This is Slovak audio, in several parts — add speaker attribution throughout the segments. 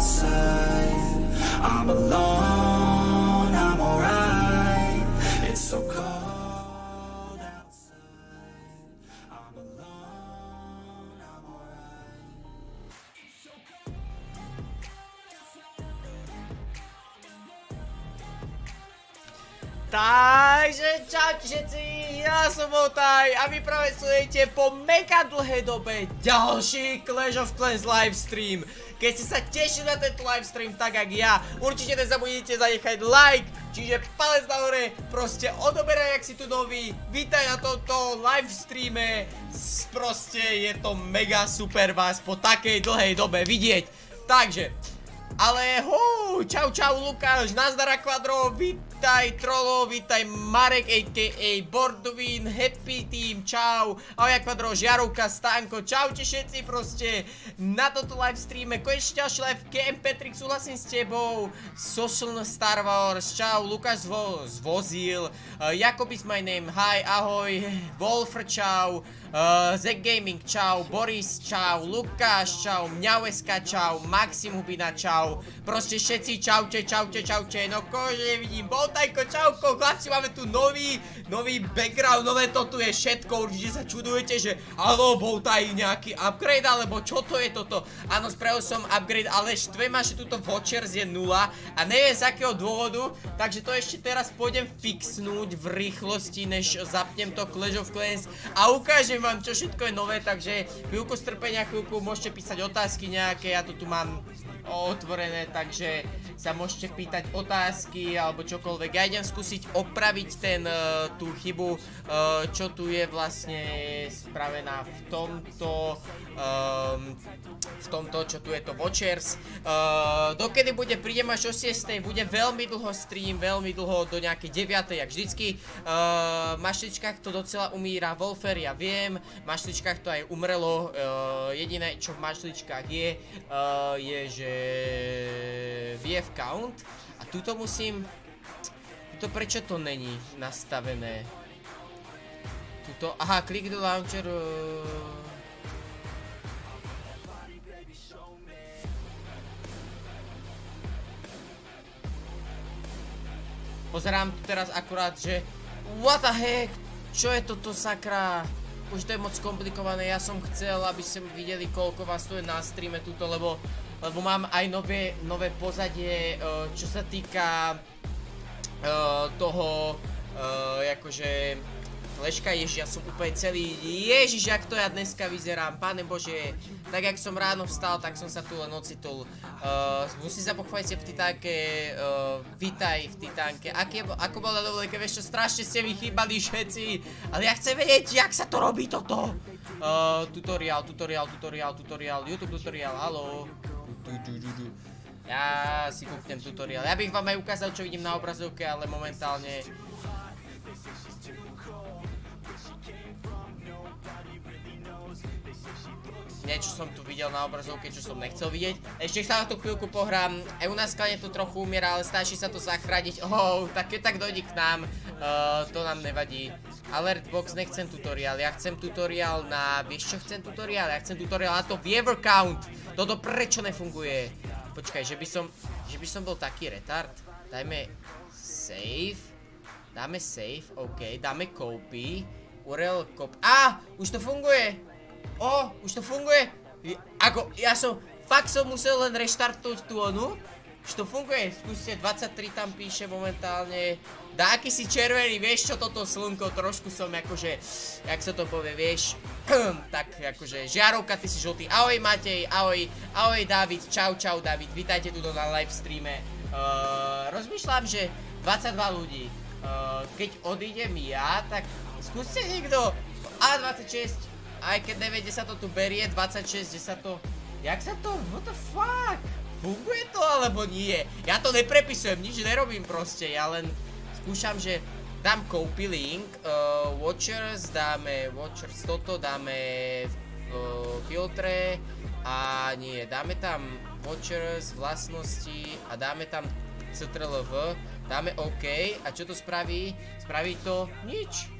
Speaker 1: I'm alone,
Speaker 2: Takže čaute všetci, ja som Votaj a vy práve sledujete po mega dlhej dobe ďalší Clash of Clans livestream. Keď ste sa tešili na tento livestream tak jak ja, určite nezabudnite zanechať like, čiže palec nahore, proste odoberaj, ak si tu nový, vítaj na tomto livestreame, proste je to mega super vás po takej dlhej dobe vidieť. Takže, ale hú, čau čau Lukáš, nazdar Quadro, vítaj Trollo, vítaj Marek a.k.a. Bordwin, Happy Team, čau, ahoj Quadro, Žiarovka, Stanko, čaute všetci proste. Na toto livestreame, konečne ďalší live, KM Patrick, súhlasím s tebou, Social Star Wars, čau, Lukáš zvo, zvozil, uh, Jakob is my name, hi, ahoj, Wolfer, čau, Uh, Zek Gaming, čau, Boris, čau, Lukáš, čau, Mňaueska, čau, Maxim Hubina, čau, proste všetci čaute, čaute, čaute, no kože nevidím, Boltajko, čauko, chlapci, máme tu nový, nový background, nové to tu je všetko, určite sa čudujete, že áno, Boltaj nejaký upgrade, alebo čo to je toto, áno, spravil som upgrade, ale štve ma, že tuto Watchers je nula a neviem z akého dôvodu, takže to ešte teraz pôjdem fixnúť v rýchlosti, než zapnem to Clash of Clans a ukážem vám, čo všetko je nové, takže chvíľku strpenia, chvíľku môžete písať otázky nejaké, ja to tu mám otvorené, takže sa môžete pýtať otázky alebo čokoľvek. Ja idem skúsiť opraviť ten, uh, tú chybu, uh, čo tu je vlastne spravená v tomto, um, v tomto, čo tu je to Watchers. Uh, dokedy bude, prídem až o 6, bude veľmi dlho stream, veľmi dlho do nejakej 9, jak vždycky. Uh, mašličkách to docela umíra, Wolfer, ja viem, v mašličkách to aj umrelo, uh, jediné, čo v mašličkách je, uh, je, že VF count a tuto musím, tuto prečo to není nastavené? Tuto, aha, click the launcher, uh, Pozerám tu teraz akurát, že What the heck? Čo je toto sakra? Už to je moc komplikované, ja som chcel, aby ste videli koľko vás tu je na streame tuto, lebo, lebo mám aj nové, nové pozadie, eh, čo sa týka eh, toho, akože Leška, ježiš, ja som úplne celý, ježiš, jak to ja dneska vyzerám, pane bože, tak jak som ráno vstal, tak som sa tu len ocitol. Uh, musím sa pochváliť v Titánke, uh, vítaj v Titánke, Aké, ako bola dovolenka, vieš čo, strašne ste mi chýbali všetci, ale ja chcem vedieť, jak sa to robí toto. Uh, tutoriál, tutoriál, tutoriál, tutoriál, YouTube tutoriál, halo. Ja si kúpnem tutoriál. Ja bych vám aj ukázal, čo vidím na obrazovke, ale momentálne niečo som tu videl na obrazovke, čo som nechcel vidieť. Ešte sa na tú chvíľku pohrám. E u nás klane to trochu umiera, ale snaží sa to zachrániť. Oh, tak keď tak dojde k nám, uh, to nám nevadí. Alert box, nechcem tutoriál. Ja chcem tutoriál na... Vieš čo chcem tutoriál? Ja chcem tutoriál na to Viewer Count. Toto prečo nefunguje? Počkaj, že by som... Že by som bol taký retard. Dajme... Save. Dáme save, OK. Dáme copy. URL copy. Á! Už to funguje! O, už to funguje? Ako, ja som, fakt som musel len reštartnúť tú onu. Už to funguje, skúste, 23 tam píše momentálne. Dá aký si červený, vieš čo toto slnko, trošku som akože, jak sa to povie, vieš. tak akože, žiarovka, ty si žltý. Ahoj Matej, ahoj, ahoj David, čau čau David, vítajte tu na live streame. Uh, rozmýšľam, že 22 ľudí. Keď odídem ja, tak skúste niekto A26 aj keď neviete sa to tu berie, 26, kde sa to... Jak sa to... What the fuck? Funguje to alebo nie? Ja to neprepisujem, nič nerobím proste, ja len skúšam, že dám copy link, uh, watchers, dáme watchers toto, dáme uh, filtre a nie, dáme tam watchers, vlastnosti a dáme tam ctrlv, dáme OK a čo to spraví? Spraví to nič.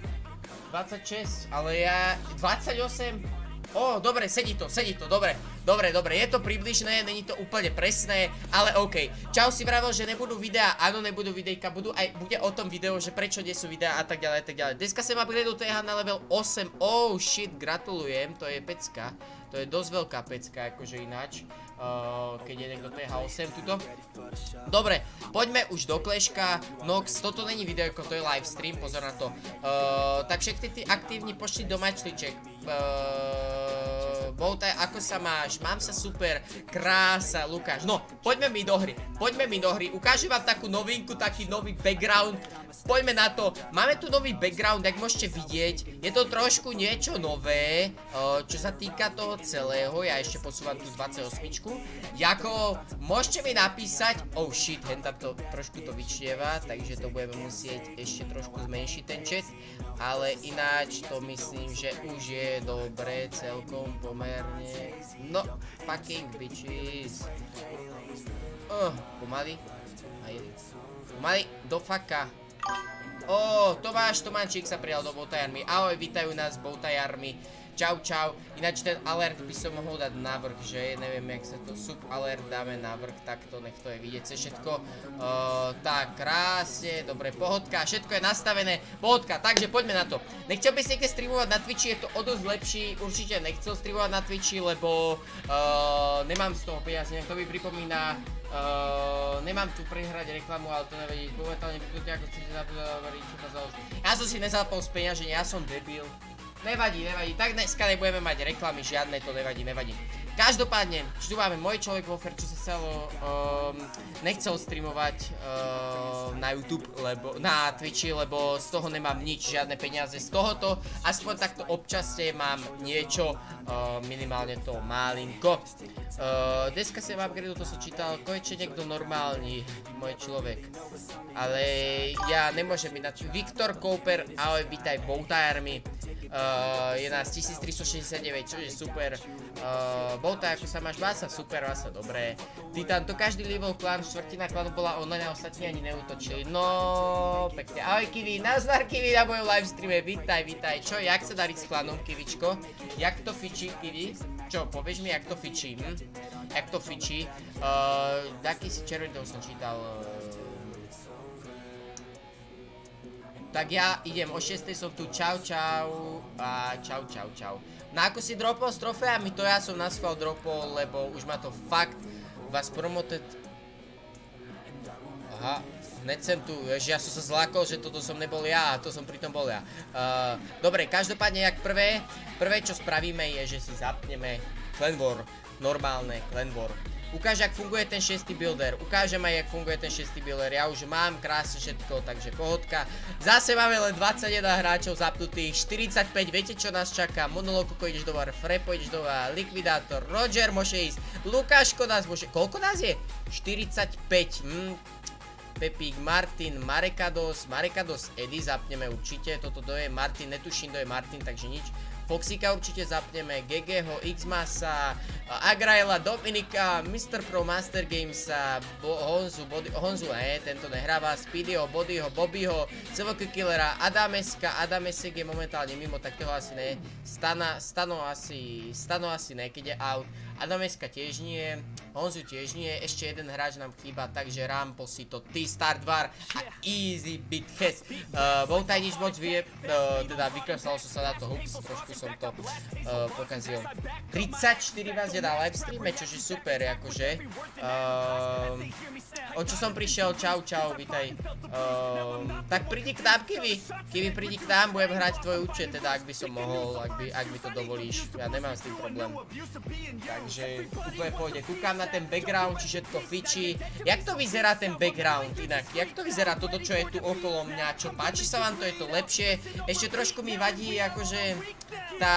Speaker 2: 26, ale ja... 28? Ó, dobre, sedí to, sedí to, dobre, dobre, dobre, je to približné, není to úplne presné, ale OK. Čau si vravel, že nebudú videá, áno, nebudú videjka, budú aj, bude o tom video, že prečo nie sú videá a tak ďalej, a tak ďalej. Dneska sem upgradeol TH na level 8, oh shit, gratulujem, to je pecka, to je dosť veľká pecka, akože ináč. Uh, keď je niekto TH8 tuto. Dobre, poďme už do kleška. Nox, toto není video, to je live stream, pozor na to. Uh, tak všetky tí aktívni pošli do mačliček. Uh, Boutaj, ako sa máš? Mám sa super, krása, Lukáš. No, poďme mi do hry, poďme mi do hry. Ukážem vám takú novinku, taký nový background. Poďme na to. Máme tu nový background, jak môžete vidieť. Je to trošku niečo nové, čo sa týka toho celého. Ja ešte posúvam tu 28. Jako, môžete mi napísať, oh shit, hen tam to trošku to vyčnieva, takže to budeme musieť ešte trošku zmenšiť ten chat, ale ináč to myslím, že už je dobre celkom pomerne, no, fucking bitches. Oh, pomaly, pomaly, do faka. Ó, Tomáš Tomáčik sa prijal do Botajarmy. Ahoj, vítajú nás Botajarmy. Čau, čau. Ináč ten alert by som mohol dať navrh, že neviem, jak sa to sub alert dáme navrh, takto nech to je vidieť sa všetko. tak, krásne, dobre, pohodka, všetko je nastavené, pohodka, takže poďme na to. Nechcel by si niekde streamovať na Twitchi, je to o dosť lepší, určite nechcel streamovať na Twitchi, lebo nemám z toho peniaz, nejak to mi pripomína nemám tu prehrať reklamu, ale to nevedí. Momentálne vypnúte, ako chcete zabudovať, čo to založiť. Ja som si nezapol z peňaženia, ja som debil. Nevadí, nevadí. Tak dneska nebudeme mať reklamy, žiadne to nevadí, nevadí. Každopádne, tu máme môj človek vo Fer, čo sa celo um, nechcel streamovať uh, na YouTube, lebo, na Twitchi, lebo z toho nemám nič, žiadne peniaze z tohoto. Aspoň takto občaste mám niečo, uh, minimálne to malinko. Uh, dneska sa vám to som čítal, konečne niekto normálny, môj človek. Ale ja nemôžem byť na Viktor Kouper, ahoj, vítaj, Boutajármi. Uh, je nás 1369, čo je super. Uh, Bouta, ako sa máš? Vása, super, Vása, dobré. Titan, to každý level klan, štvrtina klanu bola online a ostatní ani neutočili. No, pekne. Ahoj Kiwi, nazdar Kiwi na mojom livestreame, vítaj, vítaj. Čo, jak sa darí s klanom, Kivičko? Jak to fičí, Kiwi? Čo, povieš mi, jak to fičí, hm? Jak to fičí? Uh, taký si červený, to som čítal. Uh, Tak ja idem, o 6 som tu, čau čau a čau čau čau. No ako si dropol s trofeami, to ja som na dropol, lebo už ma to fakt vás promoted... Aha, hneď sem tu, že ja som sa zlákol, že toto som nebol ja a to som pritom bol ja. Dobre, každopádne jak prvé, prvé čo spravíme je, že si zapneme Clan War, normálne Clan War. Ukáže, ak funguje ten 6. builder. Ukážem aj, jak funguje ten 6. builder. Ja už mám krásne všetko, takže pohodka. Zase máme len 21 hráčov zapnutých, 45, viete čo nás čaká? Monoloko, ideš do var, Frepo ideš do var, Likvidátor, Roger môže ísť, Lukáško nás môže... Koľko nás je? 45, hm, Pepík, Martin, Marekados, Marekados, Edy zapneme určite, toto to je Martin, netuším, to je Martin, takže nič. Foxika určite zapneme, GGho, Xmasa, Agraela, Dominika, Mr. Pro Master Games, Honzu, Body, Honzu, ne, tento nehráva, Speedyho, Bodyho, Bobbyho, Silvoky Killera, Adameska, Adamesek je momentálne mimo, tak toho asi ne, Stana, Stano asi, Stano asi ne, keď je out, Adameska tiež nie, Honzu tiež nie, ešte jeden hráč nám chýba, takže Rampo si to T-Star 2 a Easy Bit Hes. Uh, bol taj nič moc vie, uh, teda vykresalo som sa na to hoops, trošku som to uh, pokazil. 34 vás je na livestreame, čože super, akože. O čo som prišiel, čau, čau, vítaj. Tak prídi k nám, Kiwi. Kiwi, prídi k nám, budem hrať tvoj účet, teda ak by som mohol, ak by, ak by to dovolíš. Ja nemám s tým problém. Tak takže úplne pôjde. Kúkam na ten background, či všetko fičí. Jak to vyzerá ten background inak? Jak to vyzerá toto, čo je tu okolo mňa? Čo páči sa vám to? Je to lepšie? Ešte trošku mi vadí, akože tá...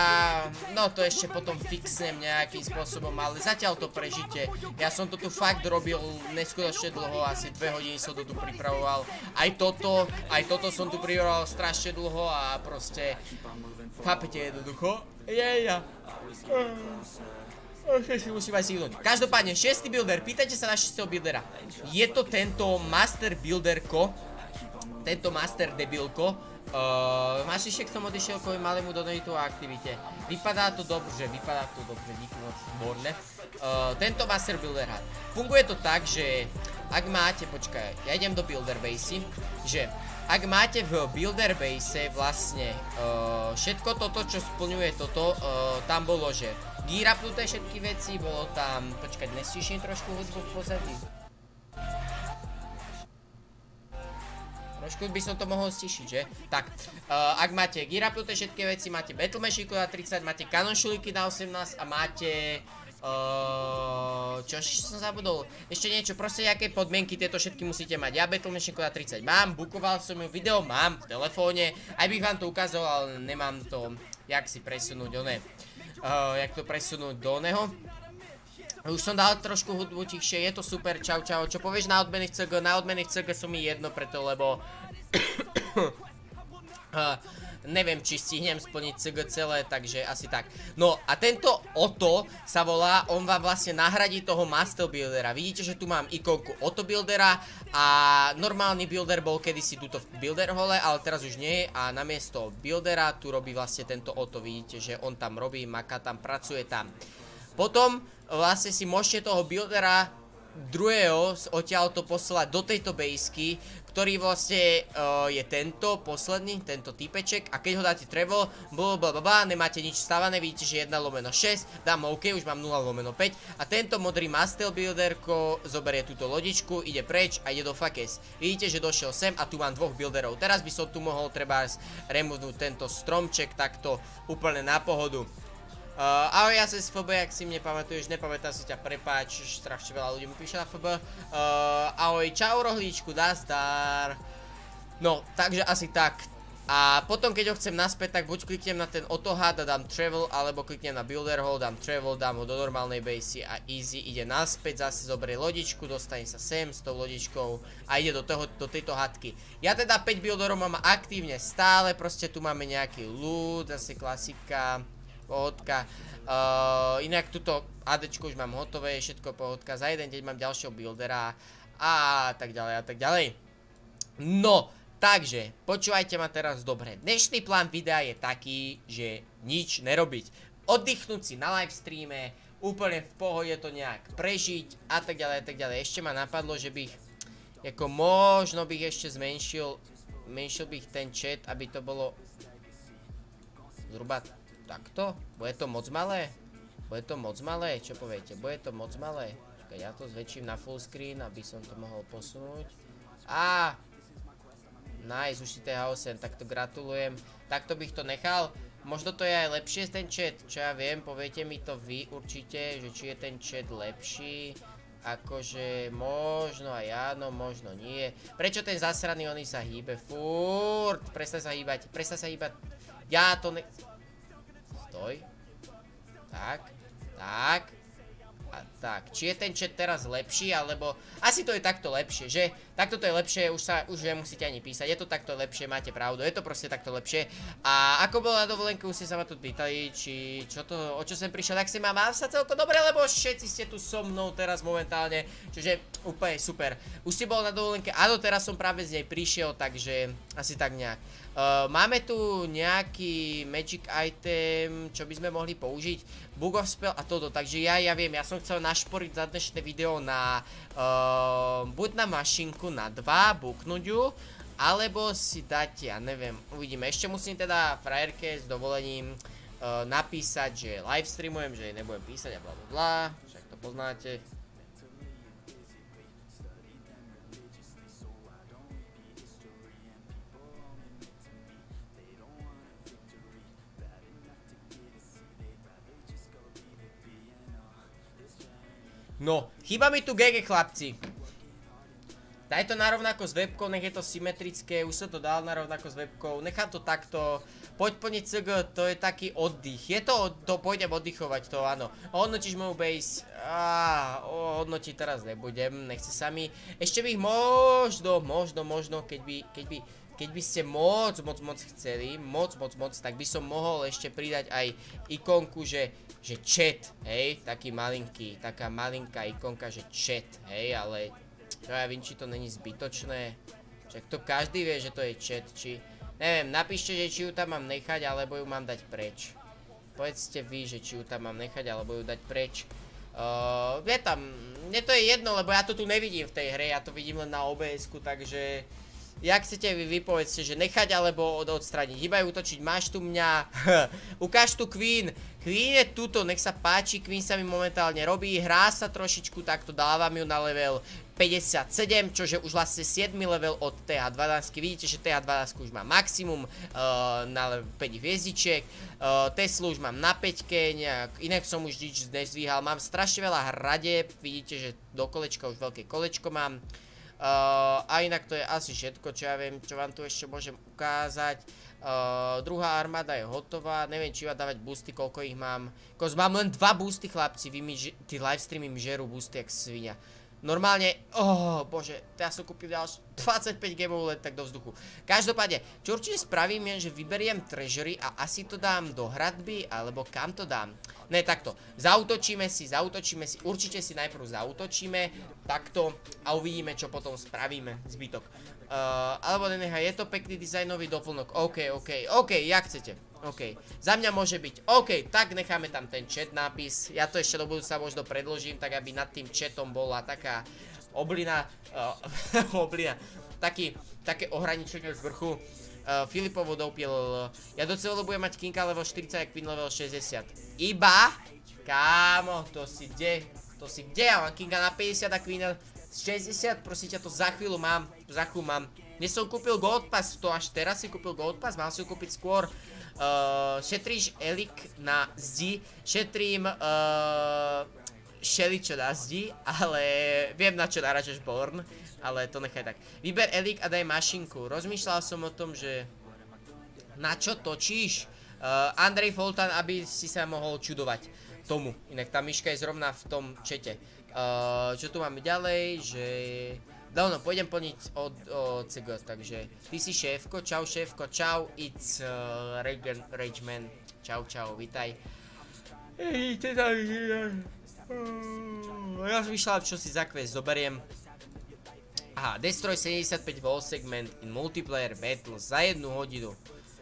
Speaker 2: No to ešte potom fixnem nejakým spôsobom, ale zatiaľ to prežite. Ja som to tu fakt robil neskutočne dlho, asi dve hodiny som to tu pripravoval. Aj toto, aj toto som tu pripravoval strašne dlho a proste... Chápete jednoducho? Jeja. Si Každopádne, 6. builder, pýtajte sa na 6. buildera. Je to tento master builderko, tento master debilko. Uh, Mašišek som odišiel kvôli malému donatu a aktivite. Vypadá to dobře, vypadá to dobře, díky moc, borne. Uh, tento master builder hat. Funguje to tak, že ak máte, počkaj, ja idem do builder base, že ak máte v builder base vlastne uh, všetko toto, čo splňuje toto, uh, tam bolo, že gírapnuté všetky veci, bolo tam, počkať, nestíším trošku hudbu v pozadí. Trošku by som to mohol stišiť, že? Tak, uh, ak máte gírapnuté všetky veci, máte Battle Machine na 30, máte Canon Shuliky na 18 a máte... Uh, čo som zabudol? Ešte niečo, proste aké podmienky tieto všetky musíte mať. Ja Battle Machine na 30 mám, bukoval som ju, video mám v telefóne, aj bych vám to ukázal, ale nemám to, jak si presunúť, oné uh, jak to presunúť do oného. Už som dal trošku hudbu tichšie, je to super, čau čau. Čo povieš na odmeny v CG? Na odmeny v CG som mi jedno preto, lebo... uh, neviem, či stihnem splniť CG celé, takže asi tak. No a tento Oto sa volá, on vám vlastne nahradí toho Master Buildera. Vidíte, že tu mám ikonku Oto Buildera a normálny builder bol kedysi tuto v Builder hole, ale teraz už nie je a namiesto Buildera tu robí vlastne tento Oto. Vidíte, že on tam robí, maká tam, pracuje tam. Potom vlastne si môžete toho Buildera druhého odtiaľ to poslať do tejto bejsky, ktorý vlastne uh, je tento, posledný, tento typeček a keď ho dáte travel, blablabla, nemáte nič stavané, vidíte, že 1 lomeno 6, dám OK, už mám 0 lomeno 5 a tento modrý Mastel Builderko zoberie túto lodičku, ide preč a ide do Fakes. Vidíte, že došiel sem a tu mám dvoch builderov. Teraz by som tu mohol treba removnúť tento stromček takto úplne na pohodu. Uh, ahoj, ja sa z FB, ak si mne pamätuješ, nepamätám si ťa, prepáč, strašne veľa ľudí mi píše na FB. Uh, ahoj, čau rohlíčku, star. No, takže asi tak. A potom, keď ho chcem naspäť, tak buď kliknem na ten otohad a dám travel, alebo kliknem na builder hole, dám travel, dám ho do normálnej base a easy ide naspäť, zase zoberie lodičku, dostane sa sem s tou lodičkou a ide do, toho, do tejto hadky. Ja teda 5 builderov mám aktívne stále, proste tu máme nejaký loot, zase klasika pohodka. Uh, inak tuto ADčko už mám hotové, všetko pohodka. Za jeden deň mám ďalšieho buildera a tak ďalej a tak ďalej. No, takže, počúvajte ma teraz dobre. Dnešný plán videa je taký, že nič nerobiť. Oddychnúť si na livestreame, úplne v pohode to nejak prežiť a tak ďalej a tak ďalej. Ešte ma napadlo, že bych, ako možno bych ešte zmenšil, zmenšil bych ten chat, aby to bolo zhruba takto? Bude to moc malé? Bude to moc malé? Čo poviete? Bude to moc malé? Čakaj, ja to zväčším na full screen, aby som to mohol posunúť. Á! Nice, už si TH8, takto gratulujem. Takto bych to nechal. Možno to je aj lepšie ten chat, čo ja viem, poviete mi to vy určite, že či je ten chat lepší. akože možno aj áno, možno nie. Prečo ten zasraný oný sa hýbe? Furt, prestaň sa hýbať, prestaň sa hýbať. Ja to ne... Stoj. Tak, tak. A tak, či je ten chat teraz lepší, alebo... Asi to je takto lepšie, že? Takto to je lepšie, už sa, už nemusíte ani písať, je to takto lepšie, máte pravdu, je to proste takto lepšie. A ako bolo na dovolenke, už ste sa ma tu pýtali, či čo to, o čo sem prišiel, tak si mám, mám sa celko dobre, lebo všetci ste tu so mnou teraz momentálne, čiže úplne super. Už si bol na dovolenke, áno, teraz som práve z nej prišiel, takže asi tak nejak. Uh, máme tu nejaký magic item, čo by sme mohli použiť. Book of Spell a toto, takže ja, ja viem, ja som chcel našporiť za dnešné video na, uh, buď na mašinku na 2, buknúť ju, alebo si dať, ja neviem, uvidíme. Ešte musím teda frajerke s dovolením uh, napísať, že live streamujem, že nebudem písať a bla bla bla, však to poznáte. No, chýba mi tu GG chlapci. Daj to narovnako s webkou, nech je to symetrické, už som to dal narovnako s webkou, nechám to takto. Poď po CG, to je taký oddych. Je to, to pôjdem oddychovať, to áno. Hodnotíš moju base, áááá, hodnotiť teraz nebudem, nechce sa mi. Ešte bych možno, možno, možno, keď by, keď by, keď by ste moc, moc, moc chceli, moc, moc, moc, tak by som mohol ešte pridať aj ikonku, že že chat, hej, taký malinký, taká malinká ikonka, že chat, hej, ale čo ja viem, či to není zbytočné, však to každý vie, že to je chat, či, neviem, napíšte, že či ju tam mám nechať, alebo ju mám dať preč. Povedzte vy, že či ju tam mám nechať, alebo ju dať preč. Uh, je tam, mne to je jedno, lebo ja to tu nevidím v tej hre, ja to vidím len na OBS-ku, takže Jak chcete vy, vypovedzte, že nechať alebo od, odstraniť. Hýbajú útočiť, máš tu mňa. Ukáž tu Queen. Queen je tuto, nech sa páči, Queen sa mi momentálne robí, hrá sa trošičku, takto dávam ju na level 57, čože už vlastne 7 level od TH12. Vidíte, že TH12 už má maximum uh, na 5 hviezdičiek. Uh, Teslu už mám na 5, nejak, inak som už nič nezvíhal. Mám strašne veľa hrade, vidíte, že do kolečka už veľké kolečko mám. Uh, a inak to je asi všetko, čo ja viem, čo vám tu ešte môžem ukázať. Uh, druhá armáda je hotová, neviem či vám dávať boosty, koľko ich mám. Koz mám len dva boosty chlapci, vy mi, tí livestreamy mi žerú boosty jak svinia. Normálne, oh bože, teraz som kúpil ďalšie 25 gemov len tak do vzduchu. Každopádne, čo určite spravím je, že vyberiem treasury a asi to dám do hradby, alebo kam to dám. Ne, takto, zautočíme si, zautočíme si, určite si najprv zautočíme, takto a uvidíme, čo potom spravíme, zbytok. Uh, alebo nenechaj, je to pekný dizajnový doplnok, ok, ok, ok, jak chcete. OK, za mňa môže byť. OK, tak necháme tam ten chat nápis. Ja to ešte do budúca možno predložím, tak aby nad tým chatom bola taká oblina, uh, oblina, taký, také ohraničenie z vrchu. Uh, Filipovo dopiel, ja do celého budem mať Kinka level 40 a Queen level 60. Iba, kámo, to si kde, to si kde, ja mám Kinga na 50 a Queen 60, prosím ťa, to za chvíľu mám, za chvíľu mám. Dnes som kúpil Gold Pass, to až teraz si kúpil Gold Pass, mal si ho kúpiť skôr. Uh, šetríš elik na zdi, šetrím uh, šeličo na zdi, ale viem na čo naračaš Born, ale to nechaj tak. Vyber elik a daj mašinku. Rozmýšľal som o tom, že na čo točíš? Uh, Andrej Foltan, aby si sa mohol čudovať tomu. Inak tá myška je zrovna v tom čete. Uh, čo tu máme ďalej, že... No, no, pôjdem plniť od, od CG, takže ty si šéfko, čau šéfko, čau, it's uh, Regen, Rageman, čau, čau, vítaj. Ej, teda, ja som vyšľal, čo si za quest zoberiem. Aha, Destroy 75 wall segment in multiplayer battle za jednu hodinu.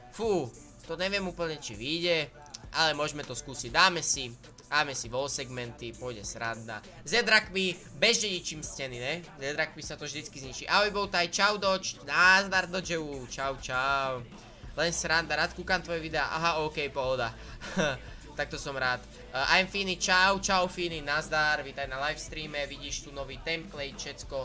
Speaker 2: Fú, to neviem úplne, či vyjde, ale môžeme to skúsiť, dáme si Dáme si wall segmenty, pôjde sranda. Zedrakmi, bežne ničím steny, ne? Zedrakmi sa to vždycky zničí. Ahoj Boutaj, čau Doč, názdar Dočevu, čau čau. Len sranda, rád kúkam tvoje videá, aha, ok, pohoda. Takto som rád. Uh, I'm Fini, čau, čau Fini, nazdar, vítaj na livestreame, vidíš tu nový template, všetko.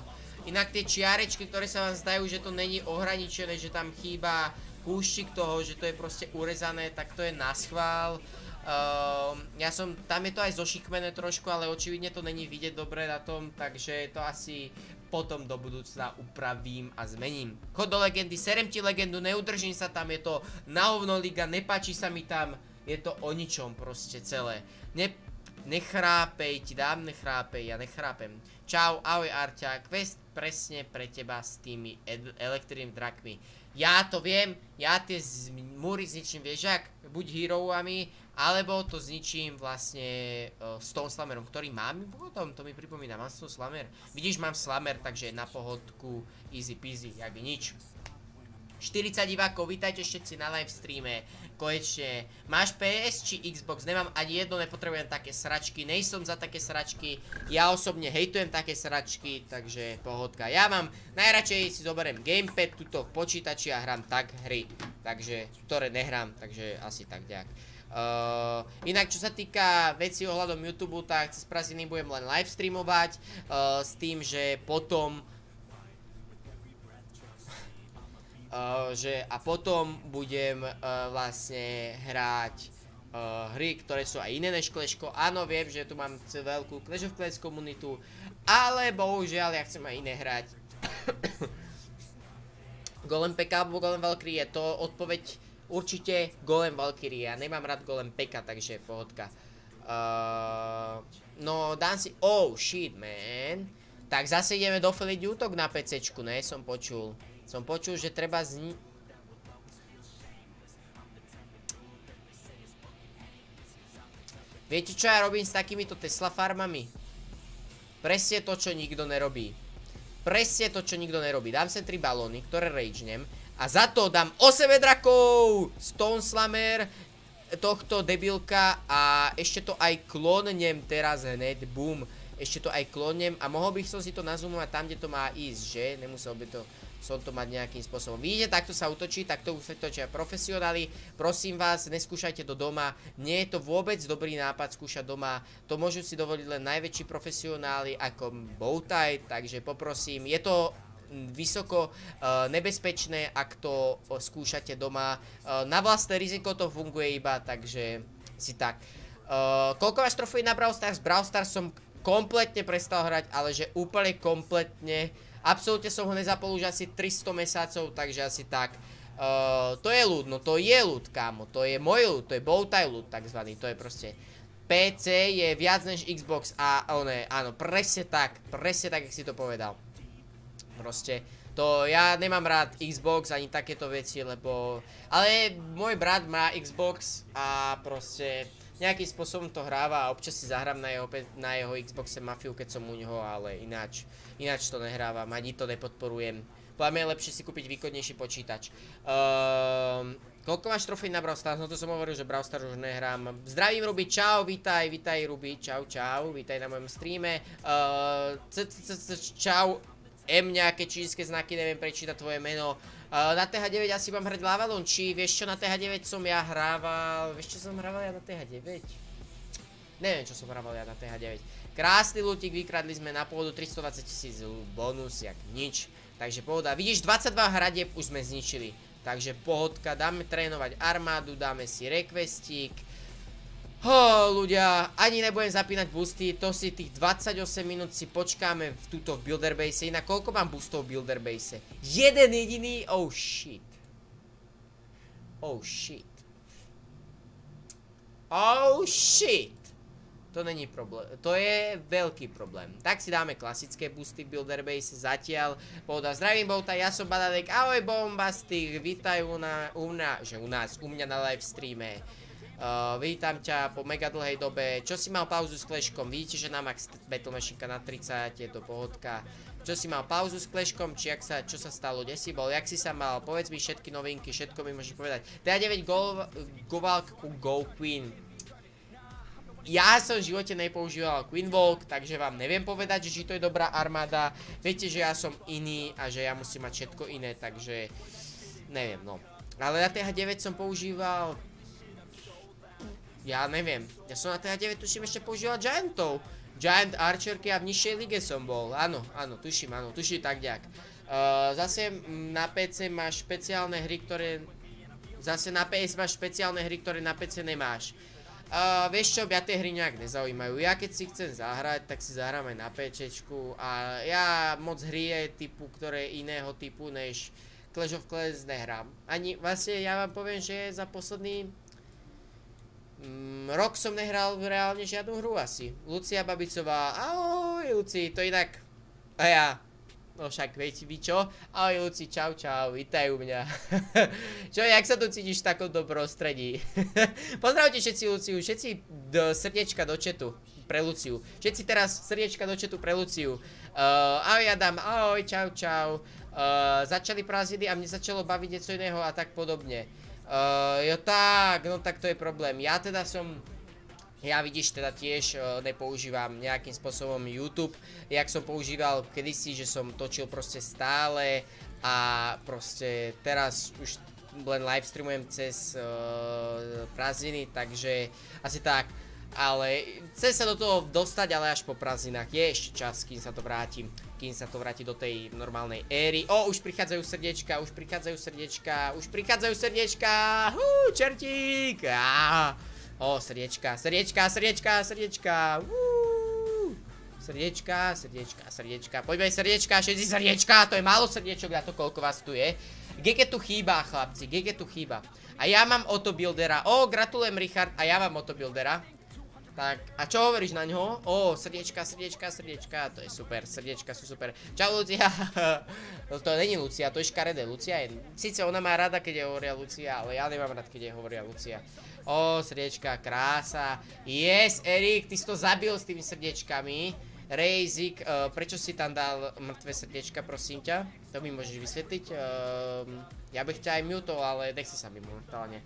Speaker 2: Inak tie čiarečky, ktoré sa vám zdajú, že to není ohraničené, že tam chýba kúščik toho, že to je proste urezané, tak to je na schvál. Uh, ja som, tam je to aj zošikmené trošku, ale očividne to není vidieť dobre na tom, takže to asi potom do budúcna upravím a zmením. Chod do legendy, serem ti legendu, neudržím sa tam, je to na hovno liga, nepáči sa mi tam, je to o ničom proste celé. Ne, nechrápej, ti dám nechrápej, ja nechrápem. Čau, ahoj Arťa, quest presne pre teba s tými elektrým drakmi. Ja to viem, ja tie múry zničím, vieš ak, buď heroami, alebo to zničím vlastne uh, Stone Slammerom, ktorý mám potom, to mi pripomína, mám Stone Slammer. Vidíš, mám Slammer, takže na pohodku easy peasy, jak nič. 40 divákov, vítajte všetci na live streame. Konečne, máš PS či Xbox? Nemám ani jedno, nepotrebujem také sračky, nejsom za také sračky. Ja osobne hejtujem také sračky, takže pohodka. Ja mám, najradšej si zoberiem gamepad tuto v počítači a hrám tak hry. Takže, ktoré nehrám, takže asi tak ďak. Uh, inak čo sa týka veci ohľadom YouTube, tak cez prázdniny budem len live streamovať uh, s tým, že potom uh, že a potom budem vlastne hrať hry, ktoré sú aj iné než Clashko. Áno, viem, že tu mám veľkú Clash of Clans komunitu, ale bohužiaľ ja chcem aj iné hrať. Golem PK alebo Golem Valkyrie, je to odpoveď Určite Golem Valkyrie, ja nemám rád Golem Peka, takže pohodka. Uh, no, dám si... Oh, shit, man. Tak zase ideme dofeliť útok na PCčku, ne? Som počul. Som počul, že treba zni... Viete, čo ja robím s takýmito Tesla farmami? Presne to, čo nikto nerobí. Presne to, čo nikto nerobí. Dám sem tri balóny, ktoré ragenem a za to dám 8 vedrakov Stone Slammer tohto debilka a ešte to aj klonnem teraz hned, boom. Ešte to aj klonnem a mohol bych som si to nazoomovať tam, kde to má ísť, že? Nemusel by to som to mať nejakým spôsobom. Vidíte, takto sa utočí, takto už točia profesionáli. Prosím vás, neskúšajte to doma. Nie je to vôbec dobrý nápad skúšať doma. To môžu si dovoliť len najväčší profesionáli ako Bowtie, takže poprosím. Je to vysoko uh, nebezpečné, ak to uh, skúšate doma. Uh, na vlastné riziko to funguje iba, takže si tak. Koľko máš trofej na Brawl Stars? Brawl Stars som kompletne prestal hrať, ale že úplne kompletne. Absolútne som ho nezapol už asi 300 mesiacov, takže asi tak. To je ľud, no to je ľud, kámo. To je môj ľud, to je bowtie ľud, takzvaný. To je proste... PC je viac než Xbox a one, áno, presne tak, presne tak, jak si to povedal. Proste, to ja nemám rád Xbox ani takéto veci, lebo... Ale môj brat má Xbox a proste nejakým spôsobom to hráva a občas si zahrám na jeho, na jeho Xboxe Mafiu, keď som u neho, ale ináč, ináč to nehrávam, ani to nepodporujem. Podľa mňa je lepšie si kúpiť výkonnejší počítač. Um, koľko máš trofej na Brawl Stars? No to som hovoril, že Brawl Stars už nehrám. Zdravím Ruby, čau, vítaj, vítaj Ruby, čau, čau, vítaj na mojom streame. Uh, čau, M nejaké čínske znaky, neviem prečítať tvoje meno. Na TH9 asi mám hrať Lavalon, či vieš čo, na TH9 som ja hrával, vieš čo som hrával ja na TH9? Neviem čo som hrával ja na TH9. Krásny lutík, vykradli sme na pôvodu 320 tisíc bonus, jak nič. Takže pohoda, vidíš 22 hradieb už sme zničili. Takže pohodka, dáme trénovať armádu, dáme si requestík. Ho, ľudia, ani nebudem zapínať boosty, to si tých 28 minút si počkáme v túto v builderbase. Inak koľko mám boostov v builderbase? Jeden jediný? Oh shit. Oh shit. Oh shit. To není problém, to je veľký problém. Tak si dáme klasické boosty v builderbase zatiaľ. Pohoda, zdravím Bouta, ja som Badadek, ahoj Bombastik, vítaj u, na, u, na, že u nás, u mňa na live streame. Vítam ťa po mega dlhej dobe. Čo si mal pauzu s kleškom? Vidíte, že na max Battle Machine na 30, je to pohodka. Čo si mal pauzu s kleškom? Či sa, čo sa stalo? Kde si bol? Jak si sa mal? Povedz mi všetky novinky, všetko mi môžeš povedať. TA9 Govalk Go Queen. Ja som v živote nepoužíval Queen Walk, takže vám neviem povedať, že či to je dobrá armáda. Viete, že ja som iný a že ja musím mať všetko iné, takže neviem, no. Ale na TH9 som používal ja neviem. Ja som na TH9 tuším ešte používal Giantov. Giant Archerky a v nižšej lige som bol. Áno, áno, tuším, áno, tuším tak nejak. Uh, zase na PC máš špeciálne hry, ktoré... Zase na PS máš špeciálne hry, ktoré na PC nemáš. Uh, vieš čo, mňa tie hry nejak nezaujímajú. Ja keď si chcem zahrať, tak si zahrám aj na PCčku a ja moc hry je typu, ktoré iného typu než Clash of Clans nehrám. Ani vlastne ja vám poviem, že za posledný mm, rok som nehral reálne žiadnu hru asi. Lucia Babicová, ahoj Luci, to inak a ja, no však viete vy čo? Ahoj Luci, čau čau, vítajú mňa. čo, jak sa tu cítiš v takomto prostredí? Pozdravte všetci Luciu, všetci do srdiečka do četu pre Luciu. Všetci teraz srdiečka do četu pre Luciu. Uh, ahoj Adam, ahoj, čau čau. Uh, začali prázdniny a mne začalo baviť niečo iného a tak podobne. Uh, jo tak, no tak to je problém. Ja teda som ja vidíš teda tiež uh, nepoužívam nejakým spôsobom YouTube, jak som používal kedysi, že som točil proste stále a proste teraz už len live streamujem cez uh, prázdniny, takže asi tak. Ale chce sa do toho dostať, ale až po prázdninách. Je ešte čas, kým sa to vrátim. Kým sa to vráti do tej normálnej éry. O, už prichádzajú srdiečka, už prichádzajú srdiečka, už prichádzajú srdiečka. Hú, čertík. Á. O, srdiečka, srdiečka, srdiečka, srdiečka. Srdiečka, srdiečka, srdiečka. Poďme srdiečka, všetci srdiečka. To je málo srdiečok na to, koľko vás tu je. GG tu chýba, chlapci, GG tu chýba. A ja mám Auto Buildera. O, gratulujem, Richard. A ja mám Auto Buildera. Tak, a čo hovoríš na ňo? Ó, srdiečka, srdiečka, srdiečka, to je super, srdiečka sú super. Čau, Lucia. no to není Lucia, to je škaredé, Lucia je... Sice ona má rada, keď je hovoria Lucia, ale ja nemám rád, keď je hovoria Lucia. Ó, srdiečka, krása. Yes, Erik, ty si to zabil s tými srdiečkami. Rejzik, uh, prečo si tam dal mŕtve srdiečka, prosím ťa? To mi môžeš vysvetliť. Uh, ja bych ťa aj mutoval, ale nechci sa mi momentálne.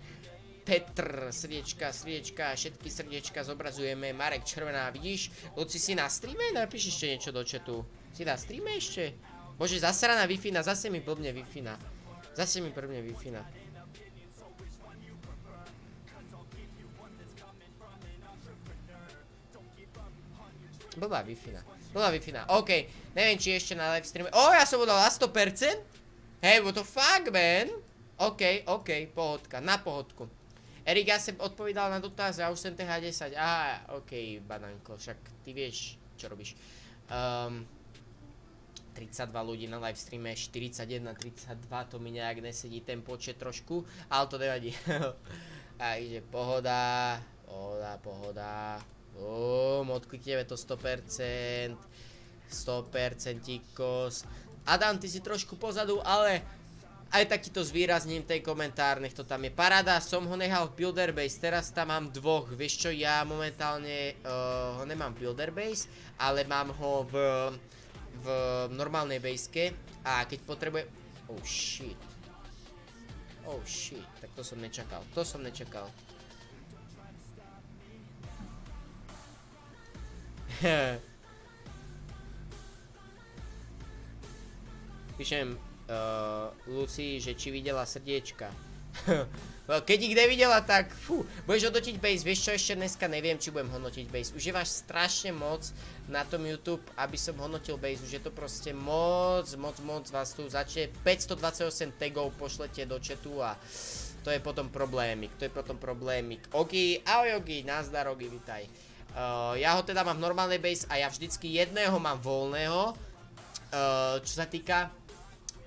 Speaker 2: Petr, srdiečka, srdiečka, všetky srdiečka zobrazujeme. Marek Červená, vidíš? Luci si na streame? Napíš ešte niečo do chatu. Si na streame ešte? Bože, zasraná wi zase mi blbne wi Zase mi blbne wi Blbá wi Blbá wi OK, neviem, či ešte na live streame. O, ja som udal na 100%? Hey, what the fuck, man? OK, OK, pohodka, na pohodku. Erik, ja som odpovedal na dotaz, ja už som TH10. Á, ok, banánko, však ty vieš, čo robíš. Um, 32 ľudí na livestreame, 41, 32, to mi nejak nesedí ten počet trošku, ale to nevadí. Ide pohoda, pohoda, pohoda. Bum, odklikneme to 100%, 100% tikos. Adam, ty si trošku pozadu, ale aj takýto zvýrazním ten komentár, nech to tam je. Paráda, som ho nehal v Builder Base, teraz tam mám dvoch, vieš čo, ja momentálne uh, ho nemám v Builder Base, ale mám ho v, v normálnej baseke a keď potrebujem, oh shit, oh shit, tak to som nečakal, to som nečakal. Píšem uh, Lucy, že či videla srdiečka. Keď ich nevidela, tak fú, budeš hodnotiť base, vieš čo, ešte dneska neviem, či budem hodnotiť base. Už je váš strašne moc na tom YouTube, aby som hodnotil base, už je to proste moc, moc, moc vás tu začne, 528 tagov pošlete do chatu a to je potom problémik, to je potom problémik. Ogi, ahoj Ogi, nazdar Ogi, vitaj. Uh, ja ho teda mám v normálnej base a ja vždycky jedného mám voľného, uh, čo sa týka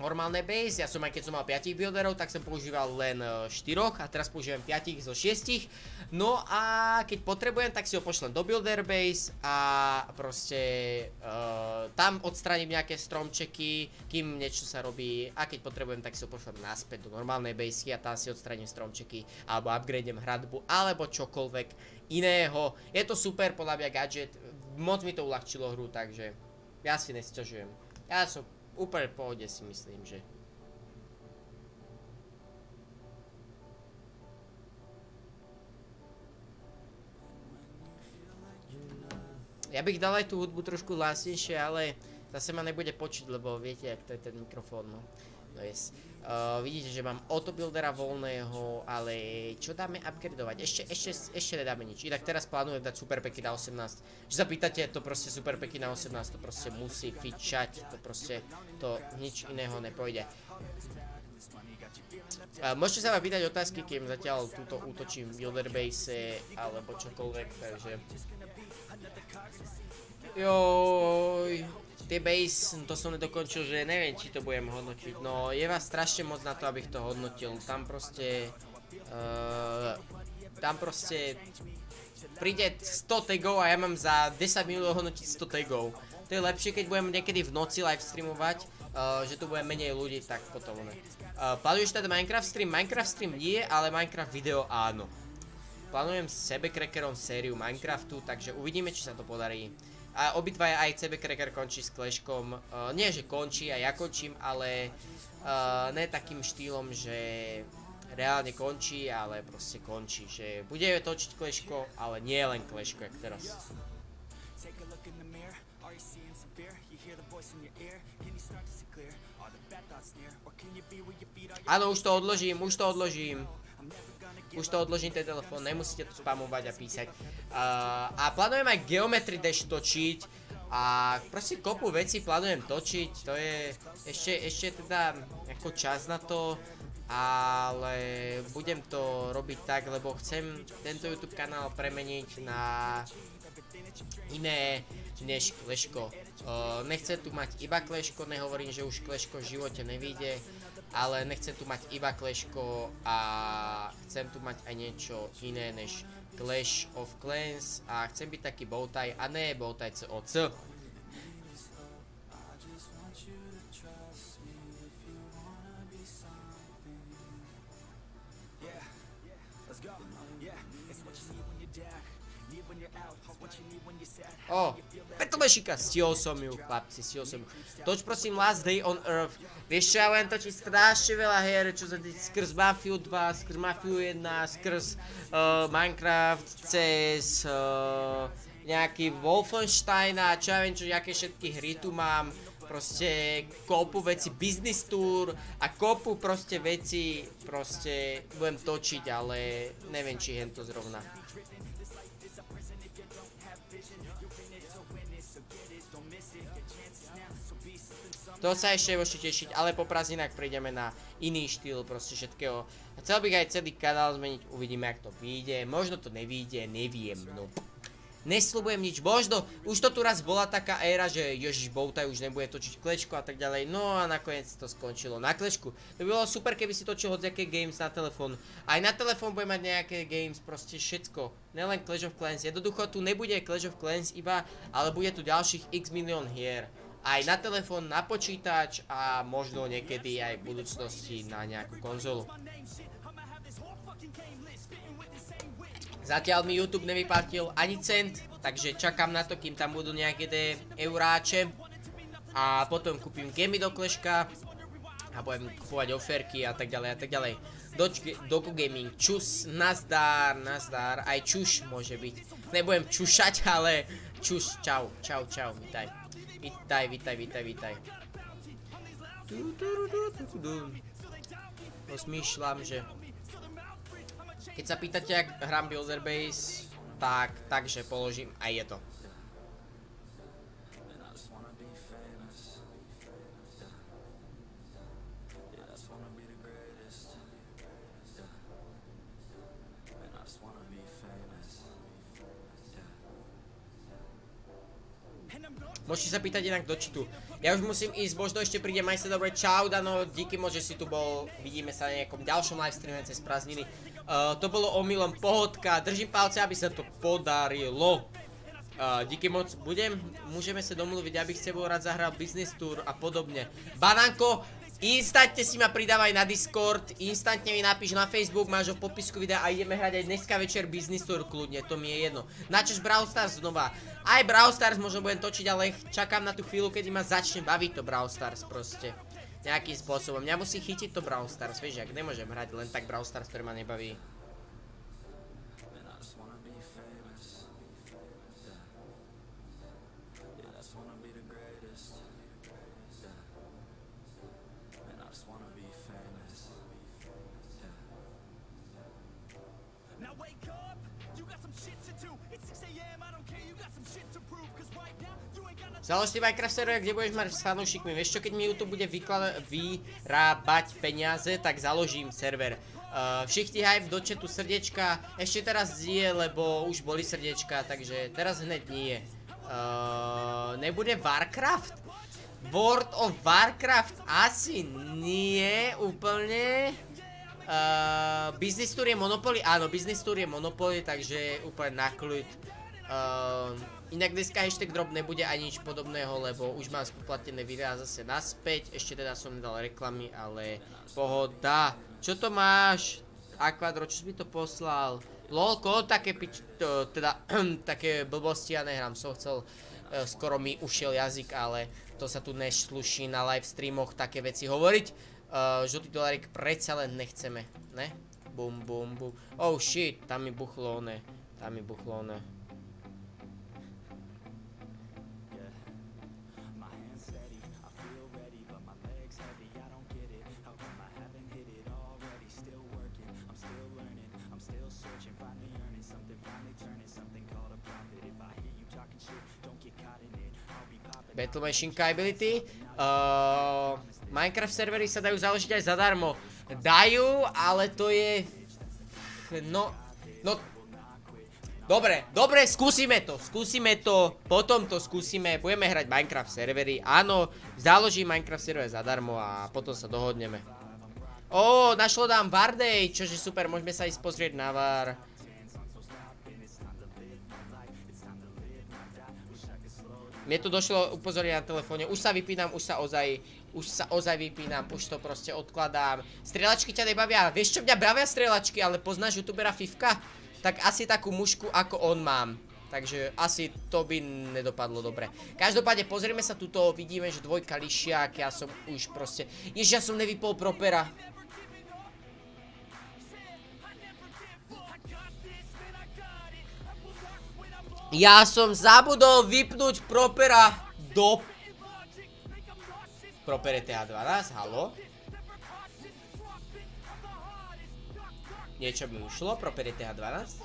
Speaker 2: normálne base, ja som aj keď som mal 5 builderov, tak som používal len 4 e, a teraz používam 5 zo 6. No a keď potrebujem, tak si ho pošlem do builder base a proste uh, tam odstraním nejaké stromčeky, kým niečo sa robí a keď potrebujem, tak si ho pošlem naspäť do normálnej base a tam si odstraním stromčeky alebo upgradem hradbu alebo čokoľvek iného. Je to super podľa mňa gadget, moc mi to uľahčilo hru, takže ja si nesťažujem. Ja som úplne v pohode si myslím, že. Ja bych dal aj tú hudbu trošku hlasnejšie, ale zase ma nebude počuť, lebo viete, jak to je ten mikrofón, no. Yes. Uh, vidíte, že mám autobuildera voľného, ale čo dáme upgradovať? Ešte, ešte, ešte nedáme nič. Inak teraz plánujem dať super peky na 18. Že sa to proste super peky na 18, to proste musí fičať, to proste, to nič iného nepojde. Uh, môžete sa ma pýtať otázky, kým zatiaľ túto útočím v Builderbase alebo čokoľvek, takže... Joj, tie base, to som nedokončil, že neviem, či to budem hodnotiť. No, je vás strašne moc na to, abych to hodnotil. Tam proste... Uh, tam proste... Príde 100 tagov a ja mám za 10 minút hodnotiť 100 tagov. To je lepšie, keď budem niekedy v noci live streamovať, uh, že tu bude menej ľudí, tak potom ne. Uh, plánuješ teda Minecraft stream? Minecraft stream nie, ale Minecraft video áno. Plánujem s sebekrekerom sériu Minecraftu, takže uvidíme, či sa to podarí. A obidvaja aj sebekreker končí s kleškom. Uh, nie, že končí, a ja končím, ale uh, ne takým štýlom, že reálne končí, ale proste končí. Že bude točiť kleško, ale nie len kleško, jak teraz. Áno, už to odložím, už to odložím. Už to odložím ten telefón, nemusíte tu spamovať a písať. Uh, a plánujem aj Geometry Dash točiť. A proste kopu veci plánujem točiť, to je ešte, ešte teda ako čas na to, ale budem to robiť tak, lebo chcem tento YouTube kanál premeniť na iné než kleško. Uh, nechcem tu mať iba kleško, nehovorím, že už kleško v živote nevíde, ale nechcem tu mať iba kleško a chcem tu mať aj niečo iné než Clash of Clans a chcem byť taký bowtie a ne bowtie COC. Petlešika, stihol som ju, chlapci, stihol som ju. Toč prosím Last Day on Earth. Vieš čo, ja len točiť strašne veľa hier, čo sa týka skrz Mafiu 2, skrz Mafiu 1, skrz uh, Minecraft, cez uh, nejaký Wolfenstein a čo ja viem čo, aké všetky hry tu mám. Proste kopu veci, business tour a kopu proste veci proste budem točiť, ale neviem či hen to zrovna. To sa ešte môžete tešiť, ale po prázdninách prejdeme na iný štýl proste všetkého. Chcel bych aj celý kanál zmeniť, uvidíme jak to vyjde, možno to nevyjde, neviem, no. Nesľubujem nič, možno, už to tu raz bola taká éra, že Ježiš Boutaj už nebude točiť klečku a tak ďalej, no a nakoniec to skončilo na klečku. To by bolo super, keby si točil hociaké games na telefón. Aj na telefón bude mať nejaké games, proste všetko. Nelen Clash of Clans, jednoducho tu nebude Clash of Clans iba, ale bude tu ďalších x milión hier aj na telefón, na počítač a možno niekedy aj v budúcnosti na nejakú konzolu. Zatiaľ mi YouTube nevyplatil ani cent, takže čakám na to, kým tam budú nejaké tie euráče. A potom kúpim gemy do kleška a budem kupovať oferky a tak ďalej a tak ďalej. Doku Gaming, čus, nazdár, nazdár, aj čuš môže byť. Nebudem čušať, ale čus, čau, čau, čau, vítaj. Vítaj, vítaj, vítaj, vítaj. Rozmýšľam, že... Keď sa pýtate, jak hrám Builder Base, tak, takže položím aj je to. Môžete sa pýtať inak do čitu. Ja už musím ísť, možno ešte príde majster dobre. Čau Dano, díky moc, že si tu bol. Vidíme sa na nejakom ďalšom livestreame cez prázdniny. Uh, to bolo omylom pohodka, držím palce, aby sa to podarilo. Uh, díky moc, budem, môžeme sa domluviť, abych s tebou rád zahral business tour a podobne. Banánko, Instantne si ma pridávaj na Discord, instantne mi napíš na Facebook, máš ho v popisku videa a ideme hrať aj dneska večer Business Tour kľudne, to mi je jedno. Načož Brawl Stars znova. Aj Brawl Stars možno budem točiť, ale čakám na tú chvíľu, kedy ma začne baviť to Brawl Stars proste. Nejakým spôsobom. Mňa musí chytiť to Brawl Stars, vieš, ak nemôžem hrať len tak Brawl Stars, ktorý ma nebaví. Založ si Minecraft server, kde budeš mať s fanúšikmi. Vieš čo, keď mi YouTube bude vyrábať peniaze, tak založím server. Uh, všichni hype do chatu srdiečka, ešte teraz nie, lebo už boli srdiečka, takže teraz hneď nie. Uh, nebude Warcraft? World of Warcraft asi nie úplne. Uh, business Tour je Monopoly? Áno, Business Tour je Monopoly, takže úplne na kľud. Uh, inak dneska hashtag drop nebude ani nič podobného, lebo už mám spoplatené videá zase naspäť. Ešte teda som nedal reklamy, ale pohoda. Čo to máš? Aquadro, čo si mi to poslal? Lolko, také pič... Teda, také blbosti ja nehrám, som chcel... Uh, skoro mi ušiel jazyk, ale to sa tu nesluší na live streamoch také veci hovoriť. Uh, žltý dolárik predsa len nechceme, ne? Bum, bum, bum. Oh shit, tam mi buchlo one. Tam mi buchlo one. Battle Machine Ability. Uh, Minecraft servery sa dajú založiť aj zadarmo. Dajú, ale to je... No... No... Dobre, dobre, skúsime to, skúsime to, potom to skúsime, budeme hrať Minecraft servery, áno, založím Minecraft server zadarmo a potom sa dohodneme. Ó, našlo nám Vardej, čože super, môžeme sa ísť pozrieť na Var. Mne tu došlo upozorenie na telefóne, už sa vypínam, už sa ozaj, už sa ozaj vypínam, už to proste odkladám. Strelačky ťa nebavia, vieš čo mňa bavia strelačky, ale poznáš youtubera Fivka? Tak asi takú mušku ako on mám. Takže asi to by nedopadlo dobre. Každopádne pozrieme sa tuto, vidíme, že dvojka lišiak, ja som už proste... Ježiš, ja som nevypol propera. Ja som zabudol vypnúť propera do... Proper je TH12, halo? Niečo mi ušlo, Proper je TH12?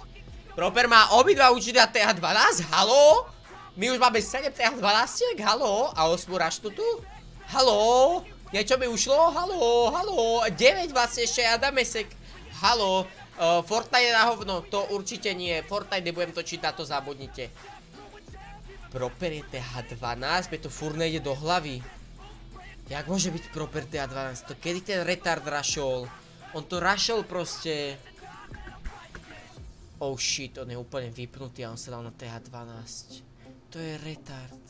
Speaker 2: Proper má obidva určite TH12, halo? My už máme 7 TH12, halo? A 8 raštu tu? Halo? Niečo mi ušlo, halo, halo? 9 vlastne ešte Adamesek, halo? Uh, Fortnite je na hovno, to určite nie. Fortnite nebudem točiť, na to zabudnite. Proper je TH12, mi to furt nejde do hlavy. Jak môže byť Proper TH12? To kedy ten retard rašol? On to rašol proste. Oh shit, on je úplne vypnutý a on sa dal na TH12. To je retard.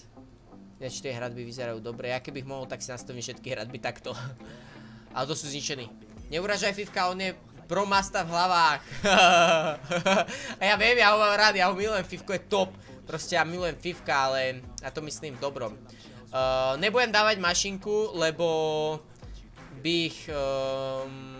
Speaker 2: Ináč tie hradby vyzerajú dobre. Ja keby mohol, tak si nastavím všetky hradby takto. Ale to sú zničení. Neuražaj Fivka, on je Pro masta v hlavách. a ja viem, ja ho mám rád, ja ho milujem, Fivko je top. Proste ja milujem Fivka, ale ja to myslím dobrom. Uh, nebudem dávať mašinku, lebo bych... Um,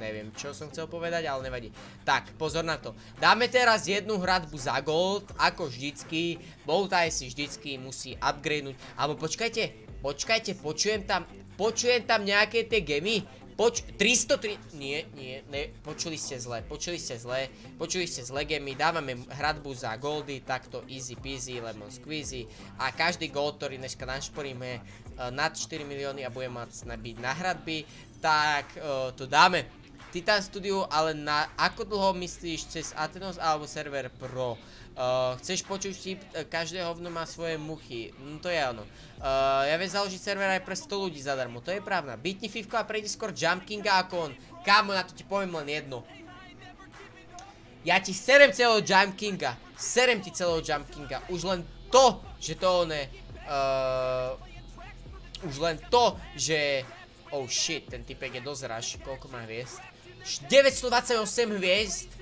Speaker 2: neviem, čo som chcel povedať, ale nevadí. Tak, pozor na to. Dáme teraz jednu hradbu za gold, ako vždycky. Boltaj si vždycky musí upgradenúť. Alebo počkajte, počkajte, počujem tam, počujem tam nejaké tie gemy. Poč... 303... Nie, nie, ne, počuli ste zle, počuli ste zle, počuli ste zle gemy, dávame hradbu za goldy, takto easy peasy, lemon squeezy a každý gold, ktorý dneska našporíme uh, nad 4 milióny a budeme mať byť na hradby, tak uh, to dáme. Titan Studio, ale na ako dlho myslíš cez Athenos alebo server Pro? Uh, chceš počuť vtip, každé hovno má svoje muchy, no to je ono. Uh, ja viem založiť server aj pre 100 ľudí zadarmo, to je pravda. Bytni Fivko a prejde skôr Jump Kinga ako on. Kámo, na to ti poviem len jedno. Ja ti serem celého Jump serem ti celého Jump Kinga. Už len to, že to on je... Uh, už len to, že... Oh shit, ten typek je dosť rush, koľko má hviezd? 928 hviezd?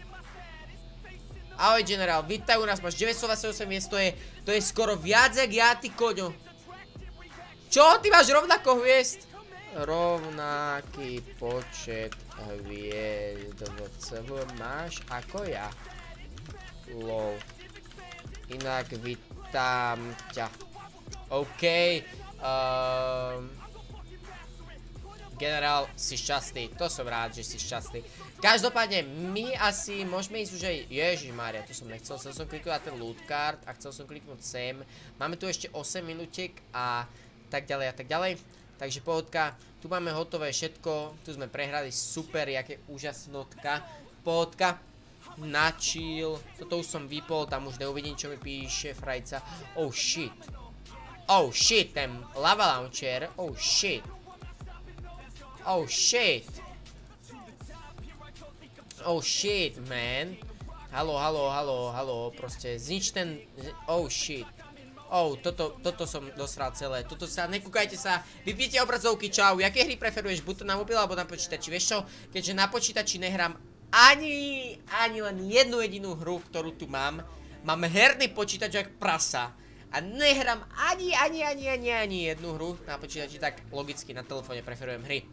Speaker 2: Ahoj generál, vítaj u nás, máš 928 miest, to je, to je skoro viac jak ja, ty koňo. Čo, ty máš rovnako hviezd? Rovnaký počet hviezd v CV máš ako ja. Lol. Inak vítam ťa. OK. Um, Generál, si šťastný, to som rád, že si šťastný. Každopádne, my asi môžeme ísť už aj... Ježišmária, to som nechcel, chcel som kliknúť na ten loot card a chcel som kliknúť sem. Máme tu ešte 8 minútiek a tak ďalej a tak ďalej. Takže pohodka, tu máme hotové všetko, tu sme prehrali super, jaké úžasnotka. Pohodka, na chill, toto už som vypol, tam už neuvidím čo mi píše frajca. Oh shit. Oh shit, ten lava launcher, oh shit. Oh shit. Oh shit, man. Halo, halo, halo, halo, proste znič ten... Oh shit. Oh, toto, toto som dosral celé. Toto sa, nekúkajte sa, vypnite obrazovky, čau. Jaké hry preferuješ, buď to na mobil alebo na počítači? Vieš čo, keďže na počítači nehrám ani, ani len jednu jedinú hru, ktorú tu mám, mám herný počítač jak prasa a nehrám ani, ani, ani, ani, ani jednu hru na počítači, tak logicky na telefóne preferujem hry.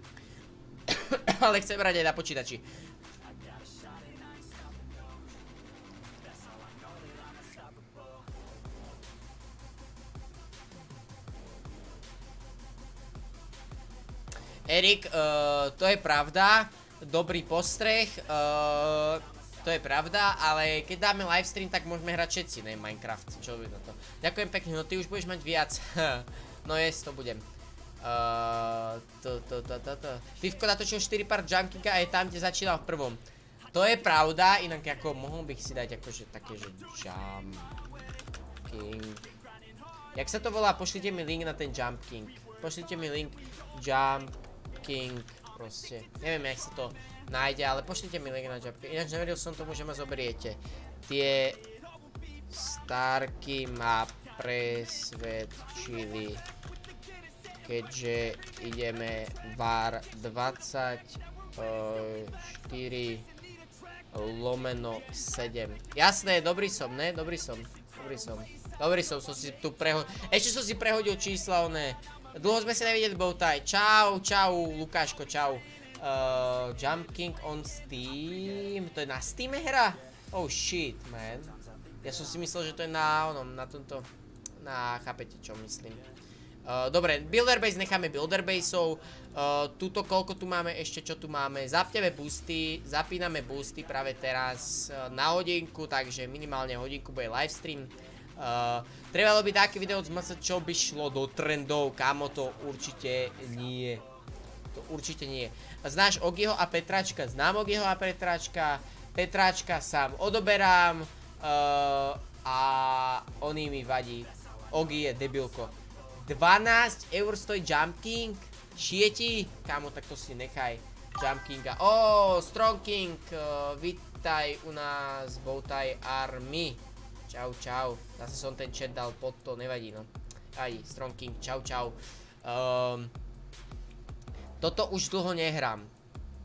Speaker 2: Ale chcem hrať aj na počítači. Erik, uh, to je pravda, dobrý postreh, uh, to je pravda, ale keď dáme livestream, tak môžeme hrať všetci, ne Minecraft, čo by to. Ďakujem pekne, no ty už budeš mať viac. no jes, to budem. Uh, to, to, to, to, to. Pivko natočil 4 part Junkinga a je tam, kde začínal v prvom. To je pravda, inak ako mohol bych si dať akože také, že Jump King. Jak sa to volá? Pošlite mi link na ten Jump King. Pošlite mi link Jump King. Proste. Neviem, jak sa to nájde, ale pošlite mi link na Jump King. Ináč neveril som tomu, že ma zoberiete. Tie Starky ma presvedčili keďže ideme VAR 24 lomeno 7. Jasné, dobrý som, ne? Dobrý som, dobrý som. Dobrý som, som si tu prehodil. Ešte som si prehodil čísla, ne. Dlho sme sa nevideli, Bowtie. Čau, čau, Lukáško, čau. Uh, Jump King on Steam. To je na Steam hra? Oh shit, man. Ja som si myslel, že to je na onom, na tomto, na, chápete čo myslím. Uh, dobre, builder base necháme builder baseov. Uh, tuto koľko tu máme ešte, čo tu máme. Zapneme boosty, zapíname boosty práve teraz uh, na hodinku, takže minimálne hodinku bude livestream. Uh, trebalo by také video zmasa, čo by šlo do trendov, kamo to určite nie. To určite nie. Znáš Ogiho a Petračka? Znám Ogiho a Petračka. Petračka sám odoberám uh, a oný mi vadí. Ogi je debilko. 12 eur stojí Jump King. Šieti? Kámo, tak to si nechaj. Jump Kinga. Ó, Strong King. Uh, vítaj u nás Bowtie Army. Čau, čau. Zase som ten chat dal pod to, nevadí no. Aj, Strong King, čau, čau. Um, toto už dlho nehrám.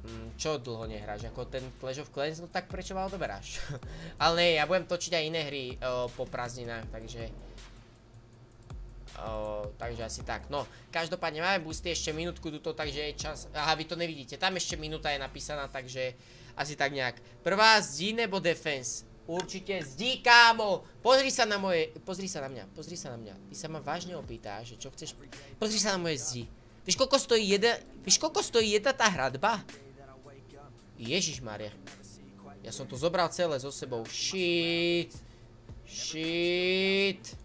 Speaker 2: Mm, čo dlho nehráš? Ako ten Clash of Clans? No tak prečo ma odoberáš? Ale nie, ja budem točiť aj iné hry uh, po prázdninách, takže takže asi tak. No, každopádne máme boosty ešte minútku tuto, takže je čas. Aha, vy to nevidíte. Tam ešte minúta je napísaná, takže asi tak nejak. Prvá zdí nebo defense? Určite zdí, kámo! Pozri sa na moje... Pozri sa na mňa, pozri sa na mňa. Ty sa ma vážne opýtáš, že čo chceš... Pozri sa na moje zdi. Víš, koľko stojí jeden... Víš, koľko stojí jedna tá hradba? Ježišmaria. Ja som to zobral celé so sebou. Shit. Shit.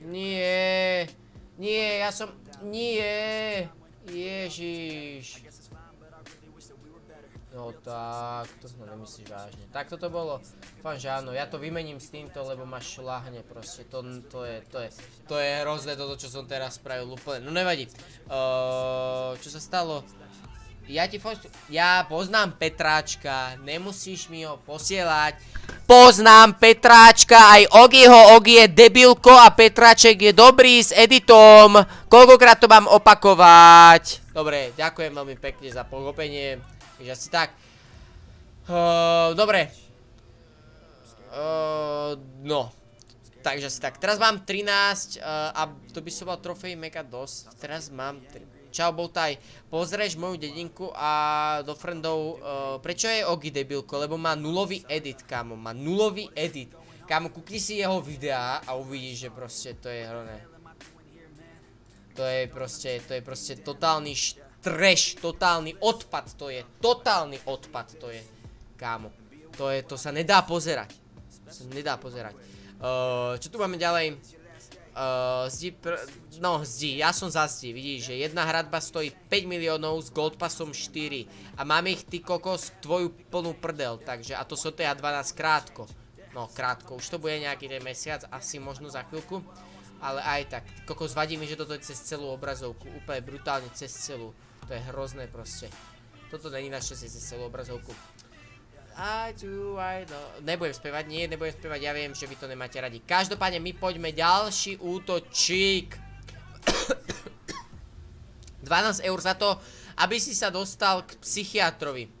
Speaker 2: Nie, nie, ja som, nie, ježiš. No tak, to sme nemyslíš vážne. Tak toto bolo, fám, že áno, ja to vymením s týmto, lebo ma šlahne proste, to, to je, to je, to je hrozné toto, čo som teraz spravil úplne, no nevadí. Uh, čo sa stalo? Ja ti ja poznám Petráčka, nemusíš mi ho posielať. Poznám Petráčka, aj Ogiho, Ogi je debilko a Petráček je dobrý s editom. Koľkokrát to mám opakovať? Dobre, ďakujem veľmi pekne za pochopenie. Takže asi tak. Dobre. No. Takže asi tak. Teraz mám 13 uh, a to by som mal trofej mega dosť. Teraz mám 13. Čau Boltaj, pozrieš moju dedinku a do friendov, uh, prečo je Ogi debilko, lebo má nulový edit, kámo, má nulový edit. Kámo, kúkni si jeho videá a uvidíš, že proste to je hroné. To je proste, to je proste totálny trash, totálny odpad to je, totálny odpad to je, kámo. To je, to sa nedá pozerať. To sa nedá pozerať. Uh, čo tu máme ďalej? Uh, zdi, pr no zdi, ja som za zdi, vidíš, že jedna hradba stojí 5 miliónov s goldpassom 4 a máme ich ty kokos tvoju plnú prdel, takže a to sotea 12 krátko. No krátko, už to bude nejaký ten mesiac, asi možno za chvíľku. Ale aj tak, kokos vadí mi, že toto je cez celú obrazovku, úplne brutálne cez celú. To je hrozné proste. Toto není našťastie cez celú obrazovku. I do, I know. Nebudem spievať, nie, nebudem spievať, ja viem, že vy to nemáte radi. Každopádne my poďme ďalší útočík. 12 eur za to, aby si sa dostal k psychiatrovi.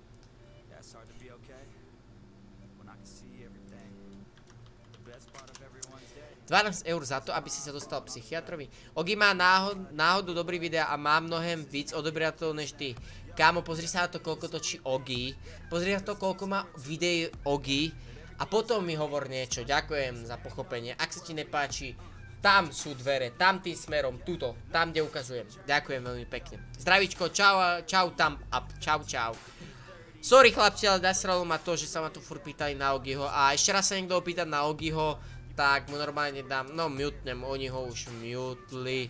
Speaker 2: 12 eur za to, aby si sa dostal psychiatrovi. Ogi má náhod, náhodu dobrý videa a má mnohem víc odobriateľov než ty. Kámo, pozri sa na to, koľko točí Ogi. Pozri na to, koľko má videí Ogi. A potom mi hovor niečo. Ďakujem za pochopenie. Ak sa ti nepáči, tam sú dvere, tam tým smerom, tuto, tam, kde ukazujem. Ďakujem veľmi pekne. Zdravíčko, čau, čau tam up, čau, čau. Sorry chlapci, ale nasralo ma to, že sa ma tu furt pýtali na Ogiho. A ešte raz sa niekto opýta na Ogiho, tak mu normálne dám, no mutnem, oni ho už mutli.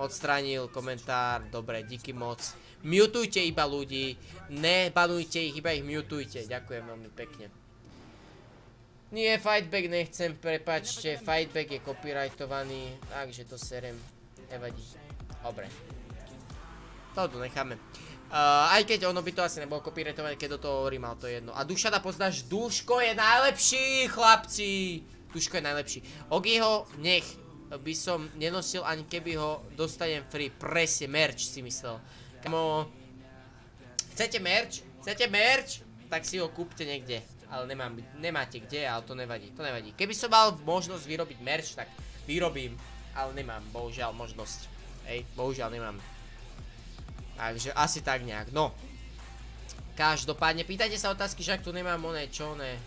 Speaker 2: Odstranil komentár, dobre, díky moc. Mutujte iba ľudí, nebanujte ich, iba ich mutujte, ďakujem veľmi pekne. Nie, fightback nechcem, prepačte, fightback je copyrightovaný, takže to serem, nevadí. Dobre. Toto necháme. Uh, aj keď ono by to asi nebolo copyrightované, keď do toho hovorím, ale to je jedno. A Dušada poznáš, Duško je najlepší, chlapci! Tuško je najlepší. Ogiho nech by som nenosil ani keby ho dostanem free. Presne, merch si myslel. Kamo, chcete merch? Chcete merch? Tak si ho kúpte niekde. Ale nemám, nemáte kde, ale to nevadí. To nevadí. Keby som mal možnosť vyrobiť merch, tak vyrobím. Ale nemám, bohužiaľ, možnosť. Hej, bohužiaľ nemám. Takže asi tak nejak. No. Každopádne, pýtajte sa otázky, že ak tu nemám oné, čo oné.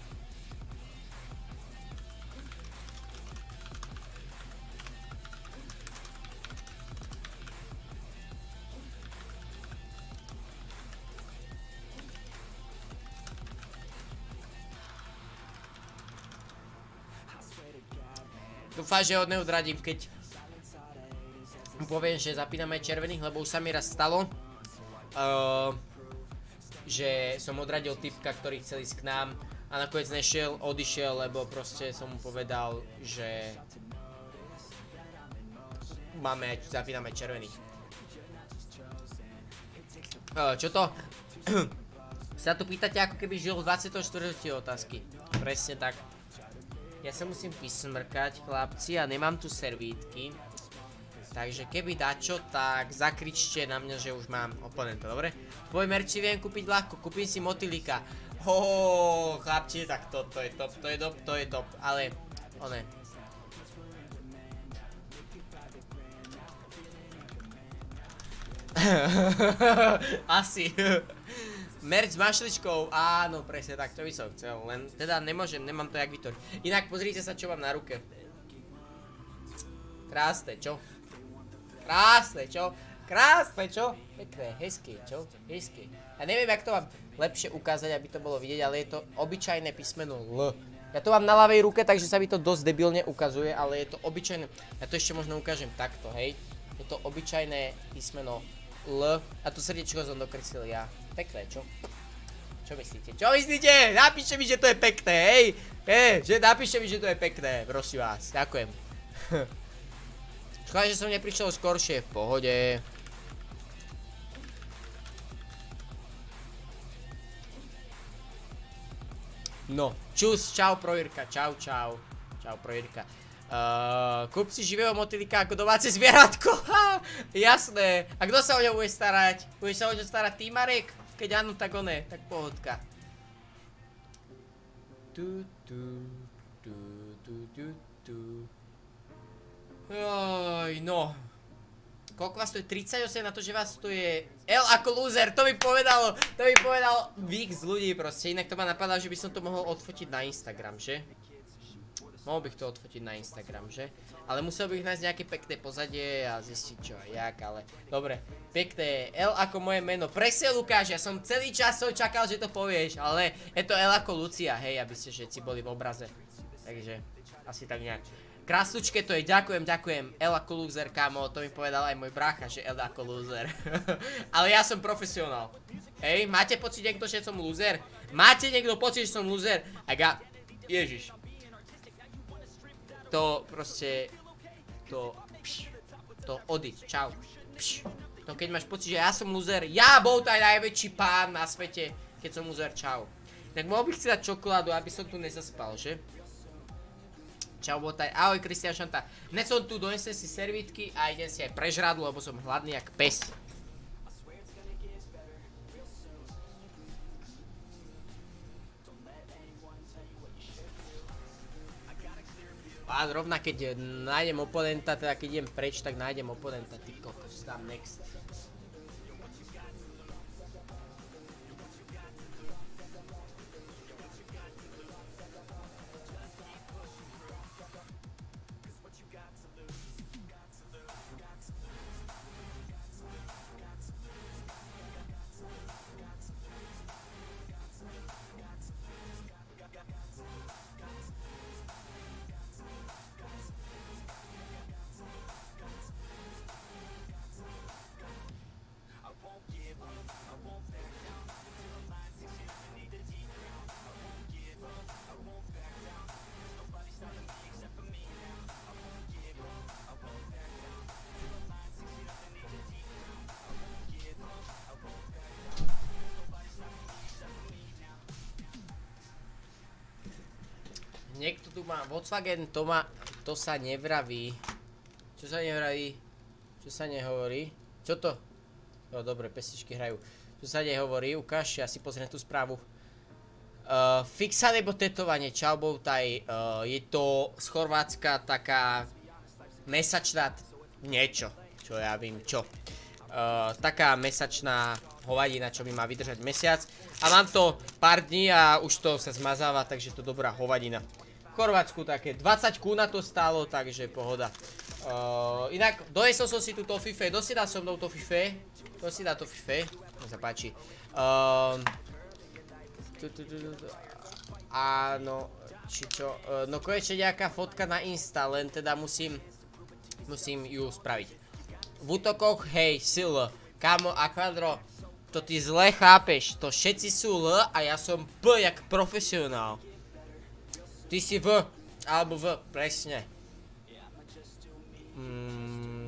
Speaker 2: Dúfam, že ho neodradím, keď mu poviem, že zapíname červených, lebo už sa mi raz stalo, uh, že som odradil typka, ktorý chcel ísť k nám a nakoniec nešiel, odišiel, lebo proste som mu povedal, že máme, zapíname červených. Uh, čo to? sa tu pýtate, ako keby žil v 24. otázky. Presne tak. Ja sa musím vysmrkať, chlapci, a nemám tu servítky. Takže keby dačo, tak zakričte na mňa, že už mám oponenta, dobre? Tvoj si viem kúpiť ľahko, kúpim si motylika. Hooo, chlapci, tak to, to je top, to je top, to je top, ale, one. Asi. Merc s mašličkou, áno, presne tak, to by som chcel, len teda nemôžem, nemám to jak vytvoriť. Inak pozrite sa, čo mám na ruke. Krásne, čo? Krásne, čo? Krásne, čo? Pekné, hezké, čo? Hezké. Ja neviem, jak to mám lepšie ukázať, aby to bolo vidieť, ale je to obyčajné písmeno L. Ja to mám na ľavej ruke, takže sa mi to dosť debilne ukazuje, ale je to obyčajné, ja to ešte možno ukážem takto, hej. Je to obyčajné písmeno L a tu srdiečko som dokreslil ja. Pekné, čo? Čo myslíte? Čo myslíte? Napíšte mi, že to je pekné, hej! Hej, že napíšte mi, že to je pekné, prosím vás. Ďakujem. Škoda, že som neprišiel skoršie, v pohode. No, čus, čau projirka, čau, čau. Čau projirka. Uh, kúp si živého motylika ako domáce zvieratko. Jasné. A kto sa o ňo bude starať? Budeš sa o ňo starať ty, Marek? Keď áno, tak oné, tak pohodka. Tu, tu, tu, tu, tu, tu. Joj, no. Koľko vás stojí? 38 na to, že vás stojí L ako loser, to mi povedalo, to mi povedal vík z ľudí proste, inak to ma napadá, že by som to mohol odfotiť na Instagram, že? Mohol bych to odfotiť na Instagram, že? Ale musel bych nájsť nejaké pekné pozadie a zistiť čo a jak, ale... Dobre, pekné L ako moje meno. Presne Lukáš, ja som celý čas som čakal, že to povieš, ale je to L ako Lucia, hej, aby ste všetci boli v obraze. Takže, asi tak nejak. Kráslučke to je, ďakujem, ďakujem. L ako loser, kámo, to mi povedal aj môj brácha, že L ako loser. ale ja som profesionál. Hej, máte pocit niekto, že som loser? Máte niekto pocit, že som loser? A ja... Ježiš, to proste, to, pš, to odiť, čau, pš, to keď máš pocit, že ja som loser, ja bol taj najväčší pán na svete, keď som loser, čau. Tak mohol bych si dať čokoládu, aby som tu nezaspal, že? Čau, botaj, ahoj Kristian Šanta. Dnes som tu, donesem si servítky a idem si aj prežradu, lebo som hladný jak pes. A zrovna keď nájdem oponenta, teda keď idem preč, tak nájdem oponenta, ty kokos, tam next. Tu má Volkswagen, to má, to sa nevraví. Čo sa nevraví? Čo sa nehovorí? Čo to? No dobre, pesičky hrajú. Čo sa nehovorí? Ukáž, ja si pozriem tú správu. Uh, fixa nebo tetovanie, čau Boutaj, uh, je to z Chorvátska taká mesačná niečo, čo ja vím, čo. Uh, taká mesačná hovadina, čo by má vydržať mesiac. A mám to pár dní a už to sa zmazáva, takže to dobrá hovadina. Chorvátsku také 20 kú na to stálo, takže pohoda. Uh, inak, dojesol som si tú tofife, kto si dá mnou tofife? Kto si dá tofife? Nech sa páči. Uh, áno, či čo, uh, no konečne nejaká fotka na Insta, len teda musím, musím ju spraviť. V útokoch, hej, sil, kamo a to ty zle chápeš, to všetci sú L a ja som P jak profesionál. Ty si V, alebo V, presne. Mm.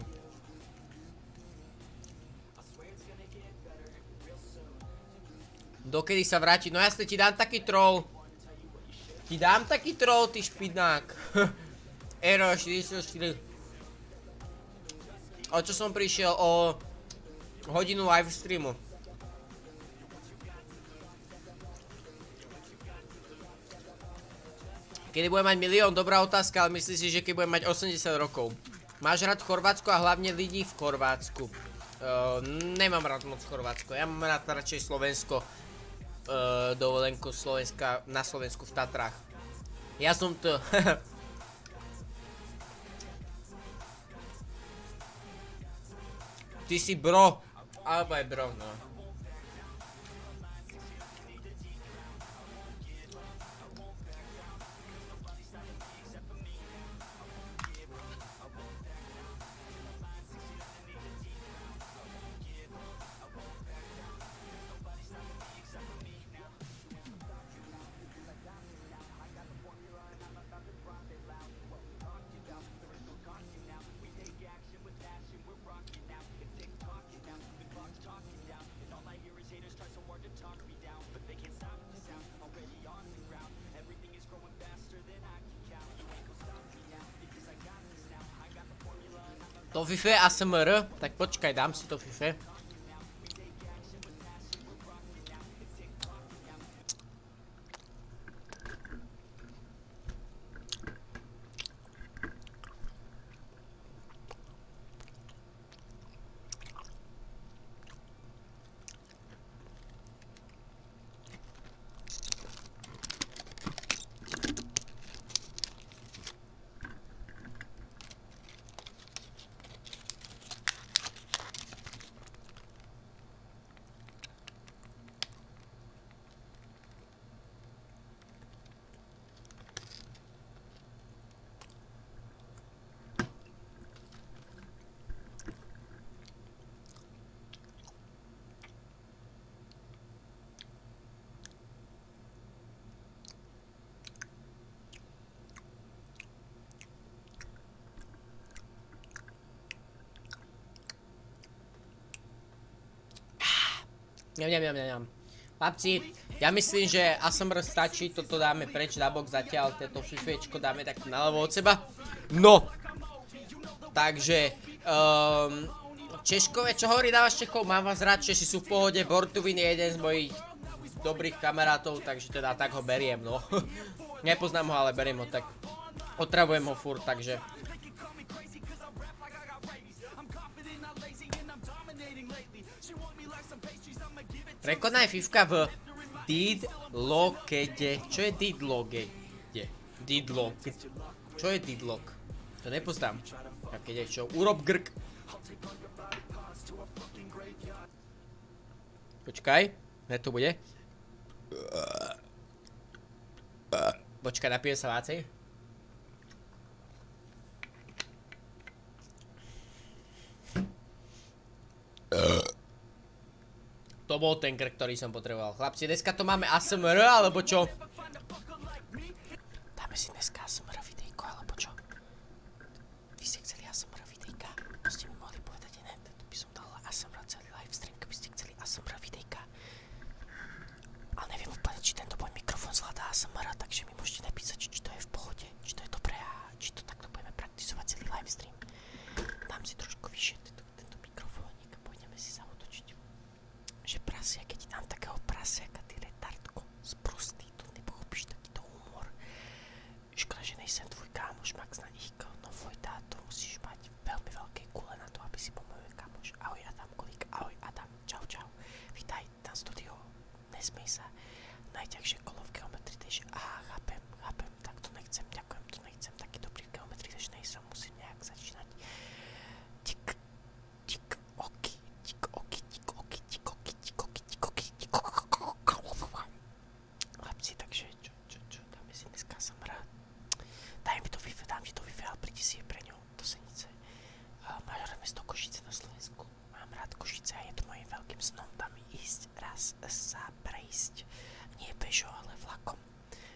Speaker 2: Dokedy sa vráti? No jasne, ti dám taký troll. Ti dám taký troll, ty špinák. Ero 44. O čo som prišiel? O hodinu live streamu. Kedy budem mať milión, dobrá otázka, ale myslíš si, že keď budem mať 80 rokov. Máš rád Chorvátsko a hlavne ľudí v Chorvátsku? Uh, nemám rád moc Chorvátsko, ja mám rád radšej Slovensko. Uh, dovolenku Slovenska, na Slovensku v Tatrách. Ja som to... Ty si bro. Alebo aj bro, no. To Fife ASMR, tak počkaj, dám si to Fife. Ňam, ňam, ňam. Chlapci, ja myslím, že ASMR stačí, toto dáme preč na bok zatiaľ, toto fifečko dáme takto naľavo od seba. No! Takže, um, Češkové, čo hovorí dávaš Čechov? Mám vás rád, Češi sú v pohode, Bortuvin je jeden z mojich dobrých kamarátov, takže teda tak ho beriem, no. Nepoznám ho, ale beriem ho tak. Otravujem ho furt, takže Prekonaj Fivka v Didlokede. Čo je Didlokede? Didlok. Čo je Didlok? To nepoznám. Tak keď je čo? Urob grk. Počkaj. Ne to bude. Počkaj, napijem sa vácej. Uh. To bol ten krk, ktorý som potreboval. Chlapci, dneska to máme ASMR, alebo čo? Dáme si dneska ASMR videjko, alebo čo? Vy ste chceli ASMR videjka? To ste mi mohli povedať, ne? Tu by som dal ASMR celý livestream, keby ste chceli ASMR videjka. Ale neviem úplne, či tento môj mikrofón zvládá ASMR, takže mi môžete napísať, či to je v pohode, či to je dobré a či to takto budeme praktizovať celý livestream. Dám si trošku vyššie tento mikrofónik a pôjdeme si zautočiť že prasia, keď ti dám takého prasiaka, ty retardko, z prostý, to nepochopíš takýto humor. Škoda, že nejsem tvoj kámoš Max na ich no Vojta, to musíš mať veľmi veľké kule na to, aby si bol môj kámoš. Ahoj Adam Kolík, ahoj Adam, čau čau, vítaj na studio, nesmej sa, najťažšie kolo v geometrii, takže aha, chápem, chápem, tak to nechcem, ďakujem, to nechcem, taký dobrý v geometrii, takže nejsem, musím nejak začínať. Tik, tik, oky, tik, oky, tik, oky, tik, oky, tik, oky, tik, oky, tik, Chlapci, takže čo, čo, čo, dáme si dneska som rád. Daj mi to Wi-Fi, dám ti to Wi-Fi, ale prídi si je pre ňou do Senice. Máš rád mesto Košice na Slovensku. Mám rád Košice a je to mojim veľkým snom tam ísť raz sa prejsť. Nie bežo, ale vlakom.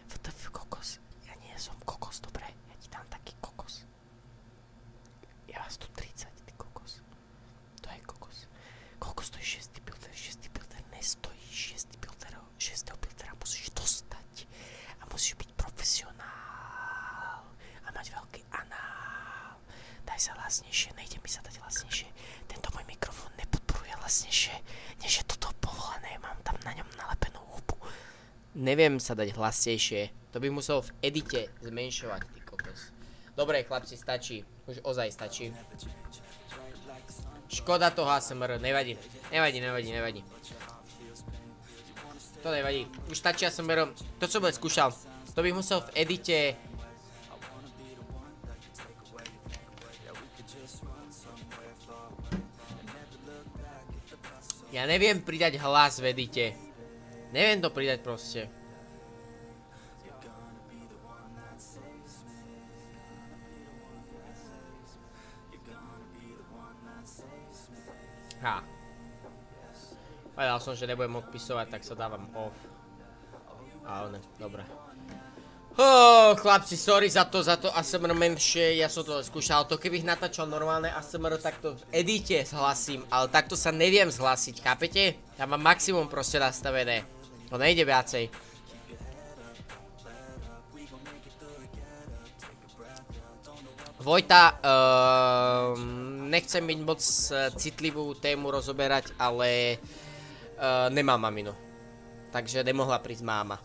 Speaker 2: VTF kokos. Ja nie som kokos, dobre? Ja ti dám taký kokos. Ja vás tu 30, ty kokos. To je kokos. Koľko stojí 6 builder? 6 builder nestojí 6 builder. 6 buildera musíš dostať. A musíš byť profesionál. A mať veľký anál. Daj sa hlasnejšie, nejde mi sa dať hlasnejšie. Tento môj mikrofón nepodporuje hlasnejšie, než je toto povolené. Mám tam na ňom nalepenú hubu. Neviem sa dať hlasnejšie. To by musel v edite zmenšovať, ty kokos. Dobre, chlapci, stačí. Už ozaj stačí. Škoda toho ASMR, nevadí. Nevadí, nevadí, nevadí. To nevadí. Už stačí ASMR. To, čo bude skúšal. To bych musel v edite... Ja neviem pridať hlas v edite. Neviem to pridať proste. Ha. Povedal som, že nebudem odpisovať, tak sa dávam off. Ale ne, dobre. Oh, chlapci, sorry za to, za to ASMR menšie, ja som to skúšal, to keby natáčal normálne ASMR, tak to v edite zhlasím, ale takto sa neviem zhlasiť, chápete? Ja mám maximum proste nastavené, to nejde viacej. Vojta, uh, nechcem byť moc uh, citlivú tému rozoberať, ale uh, nemám maminu. Takže nemohla prísť máma.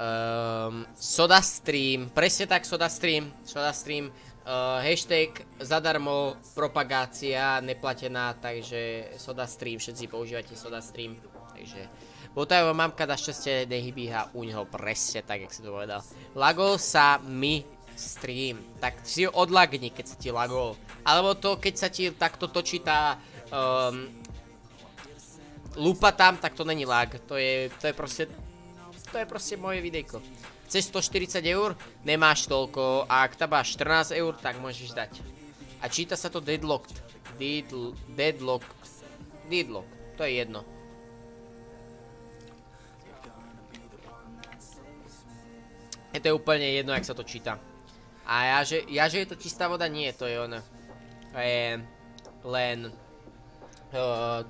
Speaker 2: Um, soda Stream, presne tak Soda Stream, Soda Stream, uh, hashtag zadarmo, propagácia neplatená, takže Soda Stream, všetci používate Soda Stream, takže Votajová mamka našťastie nehybíha u neho presne tak, jak si to povedal. Lagol sa mi stream, tak si ho odlagni, keď sa ti lagol. Alebo to, keď sa ti takto točí tá um, lupa tam, tak to není lag. To je, to je proste, to je proste moje videjko. Chceš 140 eur? Nemáš toľko. A ak tam máš 14 eur, tak môžeš dať. A číta sa to deadlocked. Deadl deadlocked. Deadlocked. To je jedno. Je to úplne jedno, jak sa to číta. A ja že, ja, že je to čistá voda, nie, to je ono. To je len...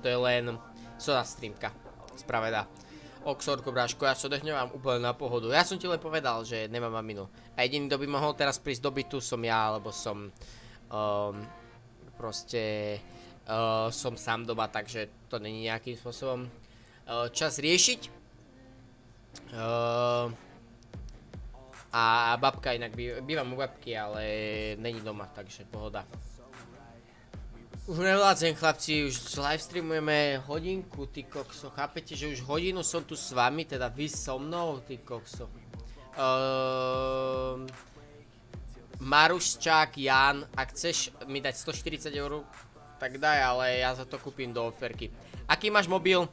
Speaker 2: To je len soda streamka. Spraveda. Oxorko, bráško, ja sa odehňovám úplne na pohodu. Ja som ti len povedal, že nemám maminu. A jediný, kto by mohol teraz prísť do bytu, som ja, alebo som... Um, proste... Uh, som sám doma, takže to není nejakým spôsobom uh, čas riešiť. Uh, a babka inak bývam u babky, ale není doma, takže pohoda. Už nevládzem chlapci, už livestreamujeme hodinku, ty kokso, chápete, že už hodinu som tu s vami, teda vy so mnou, ty kokso. Uh, Maruščák, Jan, ak chceš mi dať 140 eur, tak daj, ale ja za to kúpim do oferky. Aký máš mobil?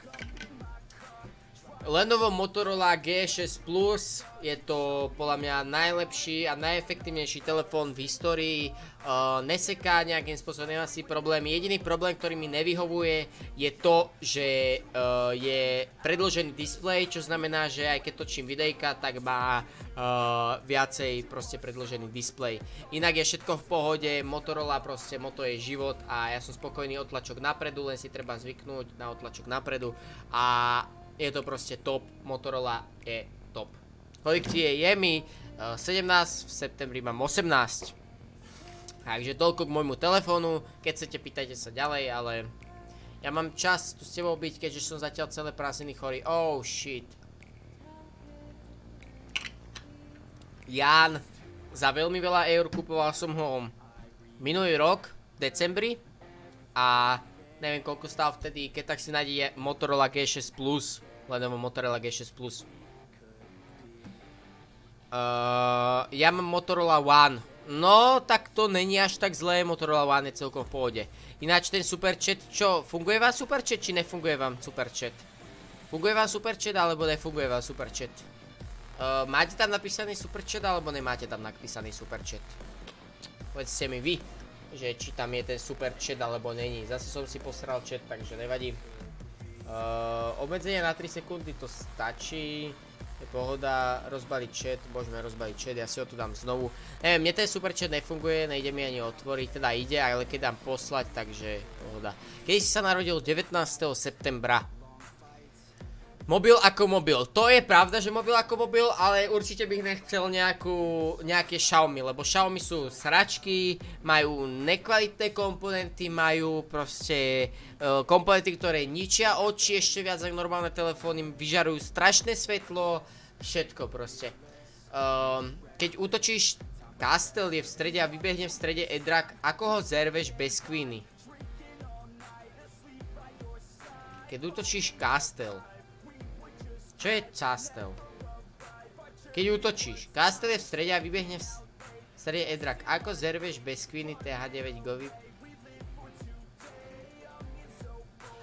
Speaker 2: Lenovo Motorola G6 Plus je to podľa mňa najlepší a najefektívnejší telefón v histórii. Uh, neseká nejakým spôsobom, nemá si problém. Jediný problém, ktorý mi nevyhovuje, je to, že uh, je predložený displej, čo znamená, že aj keď točím videjka, tak má uh, viacej proste predložený displej. Inak je všetko v pohode, Motorola proste, moto je život a ja som spokojný otlačok napredu, len si treba zvyknúť na otlačok napredu a je to proste top, Motorola je top. Kolik ti je? Je mi 17, v septembri mám 18. Takže toľko k môjmu telefónu, keď chcete pýtajte sa ďalej, ale ja mám čas tu s tebou byť, keďže som zatiaľ celé prázdniny chorý. Oh shit. Jan, za veľmi veľa eur kupoval som ho minulý rok, v decembri a neviem koľko stál vtedy, keď tak si nájde Motorola G6 Plus. Lenovo Motorola G6 Plus. Uh, ja mám Motorola One. No, tak to není až tak zlé, Motorola One je celkom v pohode. Ináč ten superchat, čo, funguje vám superchat, či nefunguje vám superchat? Funguje vám superchat, alebo nefunguje vám superchat? Uh, máte tam napísaný superchat, alebo nemáte tam napísaný superchat? Povedzte mi vy, že či tam je ten superchat, alebo není. Zase som si posral chat, takže nevadí. Uh, obmedzenie na 3 sekundy to stačí. Je pohoda, rozbaliť chat, môžeme rozbaliť chat, ja si ho tu dám znovu. Neviem, mne ten super chat nefunguje, nejde mi ani otvoriť, teda ide, ale keď dám poslať, takže pohoda. Kedy si sa narodil 19. septembra Mobil ako mobil. To je pravda, že mobil ako mobil, ale určite bych nechcel nejakú, nejaké Xiaomi, lebo Xiaomi sú sračky, majú nekvalitné komponenty, majú proste uh, komponenty, ktoré ničia oči ešte viac ako normálne telefóny, vyžarujú strašné svetlo, všetko proste. Uh, keď útočíš Castle je v strede a vybehne v strede Edrak, ako ho zerveš bez Queeny? Keď útočíš Castle čo je Castel? Keď útočíš, Castel je v strede a vybehne v strede Edrak. Ako zerveš bez Queeny TH9 Govy?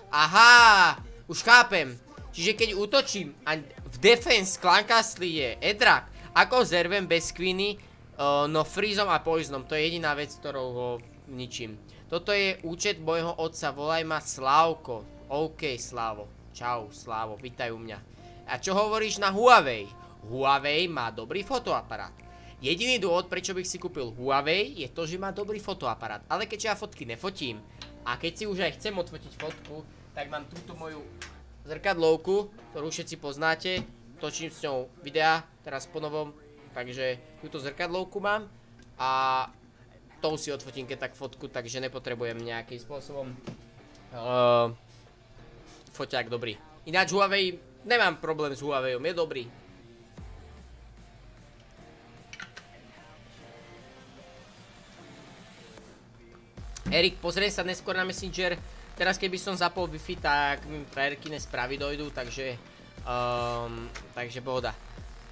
Speaker 2: Aha! Už chápem. Čiže keď útočím a v defense Clan Castle je Edrak, ako zervem bez Queeny, no freezom a poisonom. To je jediná vec, ktorou ho ničím. Toto je účet môjho otca, volaj ma Slávko. OK, Slávo. Čau, Slávo, vítaj u mňa. A čo hovoríš na Huawei? Huawei má dobrý fotoaparát. Jediný dôvod, prečo bych si kúpil Huawei, je to, že má dobrý fotoaparát. Ale keďže ja fotky nefotím, a keď si už aj chcem odfotiť fotku, tak mám túto moju zrkadlovku, ktorú všetci poznáte. Točím s ňou videa, teraz po novom, takže túto zrkadlovku mám. A tou si odfotím keď tak fotku, takže nepotrebujem nejakým spôsobom uh, foťák dobrý. Ináč Huawei Nemám problém s Huawei, je dobrý. Erik, pozrie sa neskôr na Messenger. Teraz keby som zapol Wi-Fi, tak mi frajerky nespravy dojdu, takže... Um, takže pohoda.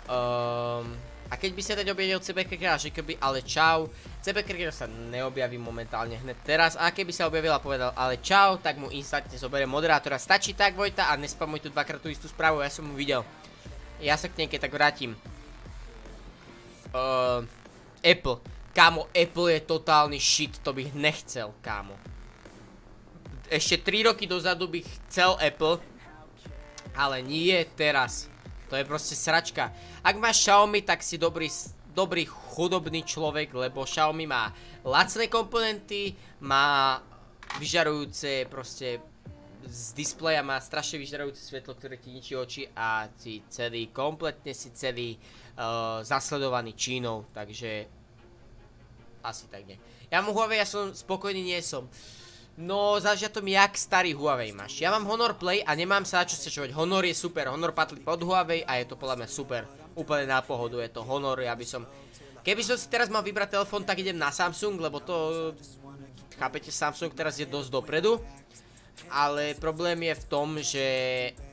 Speaker 2: Um, a keď by sa teď objavil CB Krkera, že keby ale čau, CB Krkera sa neobjaví momentálne hneď teraz a keby sa objavil a povedal ale čau, tak mu instantne zoberie moderátora. Stačí tak Vojta a nespamuj tu dvakrát tú istú správu, ja som mu videl. Ja sa k nej tak vrátim. Uh, Apple. Kámo, Apple je totálny shit, to bych nechcel, kámo. Ešte 3 roky dozadu bych chcel Apple, ale nie teraz. To je proste sračka. Ak máš Xiaomi, tak si dobrý, dobrý chudobný človek, lebo Xiaomi má lacné komponenty, má vyžarujúce proste z displeja má strašne vyžarujúce svetlo, ktoré ti ničí oči a si celý, kompletne si celý uh, zasledovaný Čínou, takže asi tak nie. Ja mám Huawei, ja som spokojný, nie som. No, záleží tom, jak starý Huawei máš. Ja mám Honor Play a nemám sa na čo sečovať. Honor je super, Honor patrí pod Huawei a je to podľa mňa super. Úplne na pohodu je to Honor, ja by som... Keby som si teraz mal vybrať telefón, tak idem na Samsung, lebo to... Chápete, Samsung teraz je dosť dopredu ale problém je v tom, že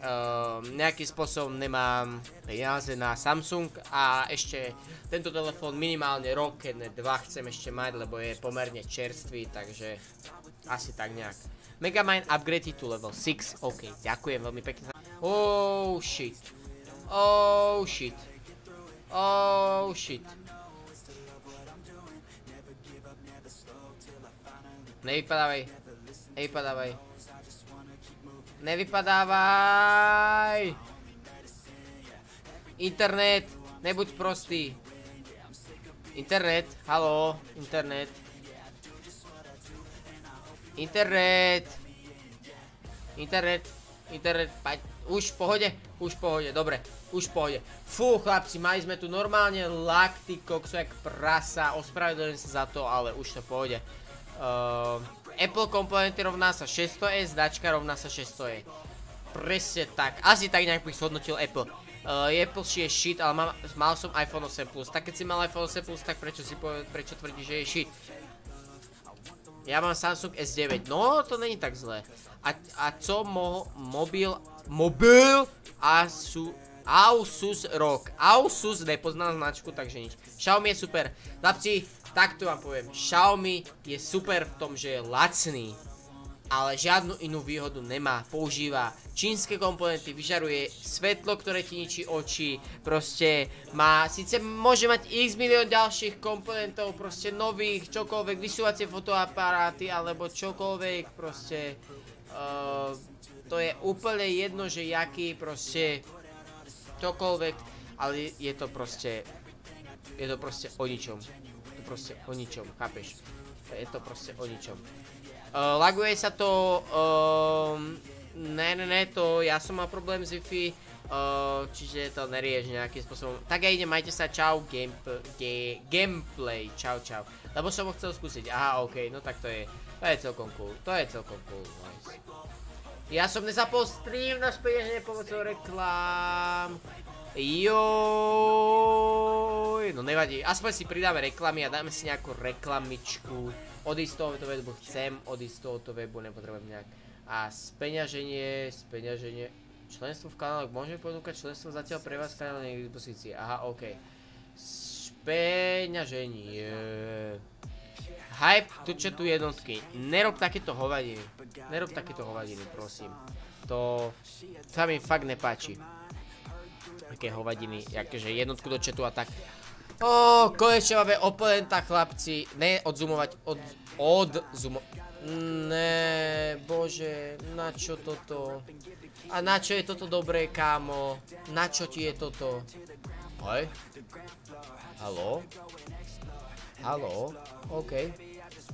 Speaker 2: uh, nejakým spôsobom nemám peniaze na Samsung a ešte tento telefón minimálne rok, keď ne dva chcem ešte mať, lebo je pomerne čerstvý, takže asi tak nejak. Megamind upgrade to level 6, ok, ďakujem veľmi pekne. Oh shit, oh shit, oh shit. Nevypadávaj, nevypadávaj. Nevypadávaj! Internet, nebuď prostý. Internet, halo, internet. Internet. Internet, internet. Už v pohode? Už v pohode, dobre. Už v pohode. Fú, chlapci, mali sme tu normálne lak, ty kokso, jak prasa. Ospravedlňujem sa za to, ale už to v pohode. Uh, Apple komponenty rovná sa 600E, značka rovná sa 600E. Presne tak. Asi tak nejak bych zhodnotil Apple. Uh, Apple je shit, ale mal, som iPhone 8 Plus. Tak keď si mal iPhone 8 Plus, tak prečo si povie, prečo tvrdíš, že je shit? Ja mám Samsung S9. No, to není tak zlé. A, a co mo, mobil, mobil Asu, Asus ROG. Asus nepoznám značku, takže nič. Xiaomi je super. Chlapci, Takto vám poviem, Xiaomi je super v tom, že je lacný, ale žiadnu inú výhodu nemá. Používa čínske komponenty, vyžaruje svetlo, ktoré ti ničí oči, proste má, síce môže mať x milión ďalších komponentov, proste nových, čokoľvek, vysúvacie fotoaparáty, alebo čokoľvek, proste, uh, to je úplne jedno, že jaký, proste, čokoľvek, ale je to proste, je to proste o ničom proste o ničom, chápeš? Je to proste o ničom. Uh, laguje sa to, um, ne, ne, ne, to ja som mal problém s Wi-Fi, uh, čiže to nerieš nejakým spôsobom. Tak ja idem, majte sa, čau, game, ge, gameplay, čau, čau. Lebo som ho chcel skúsiť, aha, ok, no tak to je, to je celkom cool, to je celkom cool, nice. Ja som nezapol stream na speňaženie pomocou reklám. Joj, no nevadí, aspoň si pridáme reklamy a dáme si nejakú reklamičku. Odísť z tohoto webu chcem, odísť z tohoto webu nepotrebujem nejak. A speňaženie, speňaženie, členstvo v kanáloch, môžeme ponúkať členstvo zatiaľ pre vás kanál nie k dispozícii. Aha, ok. Speňaženie. Hype, tu čo tu jednotky. Nerob takéto hovadiny. Nerob takéto hovadiny, prosím. To sa mi fakt nepáči také hovadiny, akože jednotku do chatu a tak. Ó, konečne máme oponenta, chlapci. Ne odzumovať, od, odzumo... Ne, bože, na čo toto? A na čo je toto dobré, kámo? Na čo ti je toto? Hej? Haló? Haló? OK.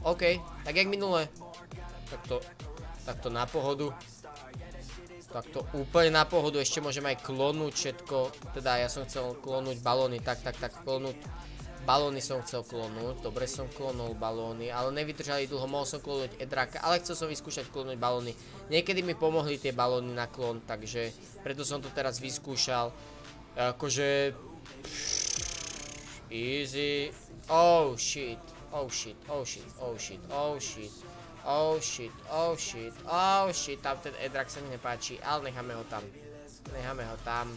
Speaker 2: OK, tak jak minule. Tak to, tak to na pohodu. Tak to úplne na pohodu, ešte môžem aj klonúť všetko, teda ja som chcel klonúť balóny, tak, tak, tak, klonúť, balóny som chcel klonúť, dobre som klonul balóny, ale nevydržali dlho, mohol som klonúť edráka, ale chcel som vyskúšať klonúť balóny. Niekedy mi pomohli tie balóny na klon, takže preto som to teraz vyskúšal, akože... Easy, oh shit, oh shit, oh shit, oh shit, oh shit. Oh shit, oh shit, oh shit, tam ten Edrak sa mi nepáči, ale necháme ho tam. Necháme ho tam.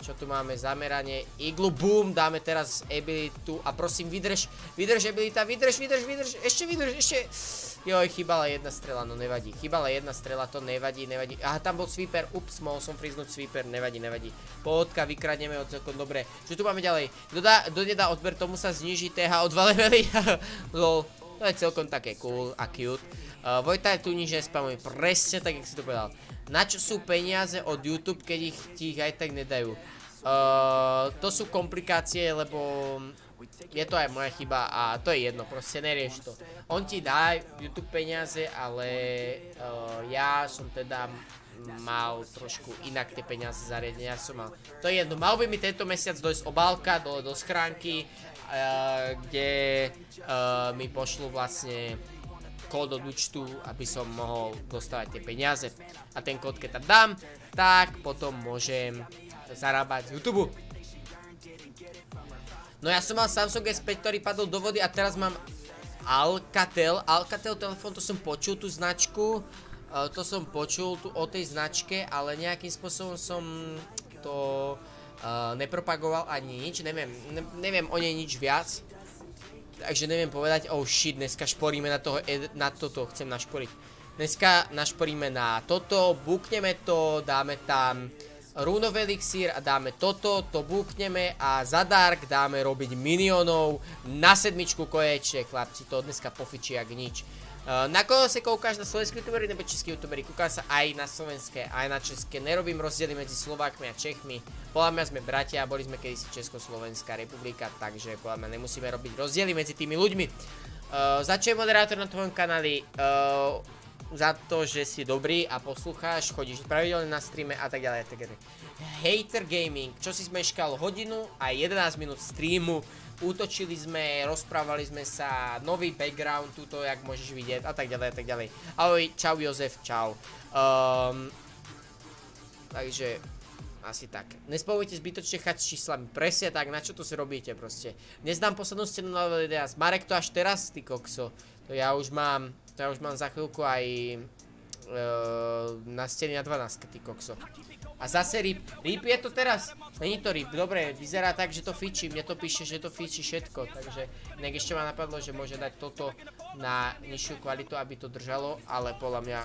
Speaker 2: Čo tu máme? Zameranie. Iglu, boom, dáme teraz abilitu a prosím vydrž, vydrž abilita, vydrž, vydrž, vydrž, ešte vydrž, ešte. Joj, chýbala jedna strela, no nevadí. Chýbala jedna strela, to nevadí, nevadí. Aha, tam bol sweeper, ups, mohol som friznúť sweeper, nevadí, nevadí. Pohodka, vykradneme ho celkom dobre. Čo tu máme ďalej? Kto nedá odber, tomu sa zniží TH o 2 levely. Lol. To je celkom také cool a cute. Uh, Vojta tu nič nespamuje, presne tak, jak si to povedal. Na čo sú peniaze od YouTube, keď ich ti aj tak nedajú? Uh, to sú komplikácie, lebo je to aj moja chyba a to je jedno, proste nerieš to. On ti dá YouTube peniaze, ale uh, ja som teda mal trošku inak tie peniaze zariadenia, ja som mal. To je jedno, mal by mi tento mesiac dojsť obálka do, do schránky, kde uh, mi pošlu vlastne kód od účtu, aby som mohol dostávať tie peniaze. A ten kód keď tam dám, tak potom môžem zarábať z YouTube. No ja som mal Samsung S5, ktorý padol do vody a teraz mám Alcatel. Alcatel telefón, to som počul tú značku. Uh, to som počul tu o tej značke, ale nejakým spôsobom som to uh, nepropagoval ani nič. Neviem, ne, neviem o nej nič viac. Takže neviem povedať, oh shit, dneska šporíme na, toho, na toto, chcem našporiť. Dneska našporíme na toto, bukneme to, dáme tam Runov elixír a dáme toto, to búkneme a za Dark dáme robiť minionov na sedmičku koječe, chlapci, to dneska pofičí jak nič. Uh, na koho sa koukáš na slovenské youtubery nebo české youtubery? Kúkam sa aj na slovenské, aj na české. Nerobím rozdiely medzi Slovákmi a Čechmi. Podľa mňa sme bratia, boli sme kedysi Československá republika, takže podľa mňa nemusíme robiť rozdiely medzi tými ľuďmi. Uh, za čo je moderátor na tvojom kanáli? Uh, za to, že si dobrý a poslucháš, chodíš pravidelne na streame a tak ďalej a tak ďalej. Hater Gaming, čo si zmeškal hodinu a 11 minút streamu, útočili sme, rozprávali sme sa, nový background tuto, jak môžeš vidieť a tak ďalej a tak ďalej. Ahoj, čau Jozef, čau. Um, takže asi tak. Nespomujte zbytočne chať s číslami. Presne tak, na čo to si robíte proste. Dnes dám poslednú stenu na videa. Marek to až teraz, ty kokso. To ja už mám to ja už mám za chvíľku aj e, na steny na 12, ty kokso. A zase RIP. RIP je to teraz? Není to RIP. Dobre, vyzerá tak, že to fičí. Mne to píše, že to fičí všetko. Takže inak ešte ma napadlo, že môže dať toto na nižšiu kvalitu, aby to držalo. Ale podľa mňa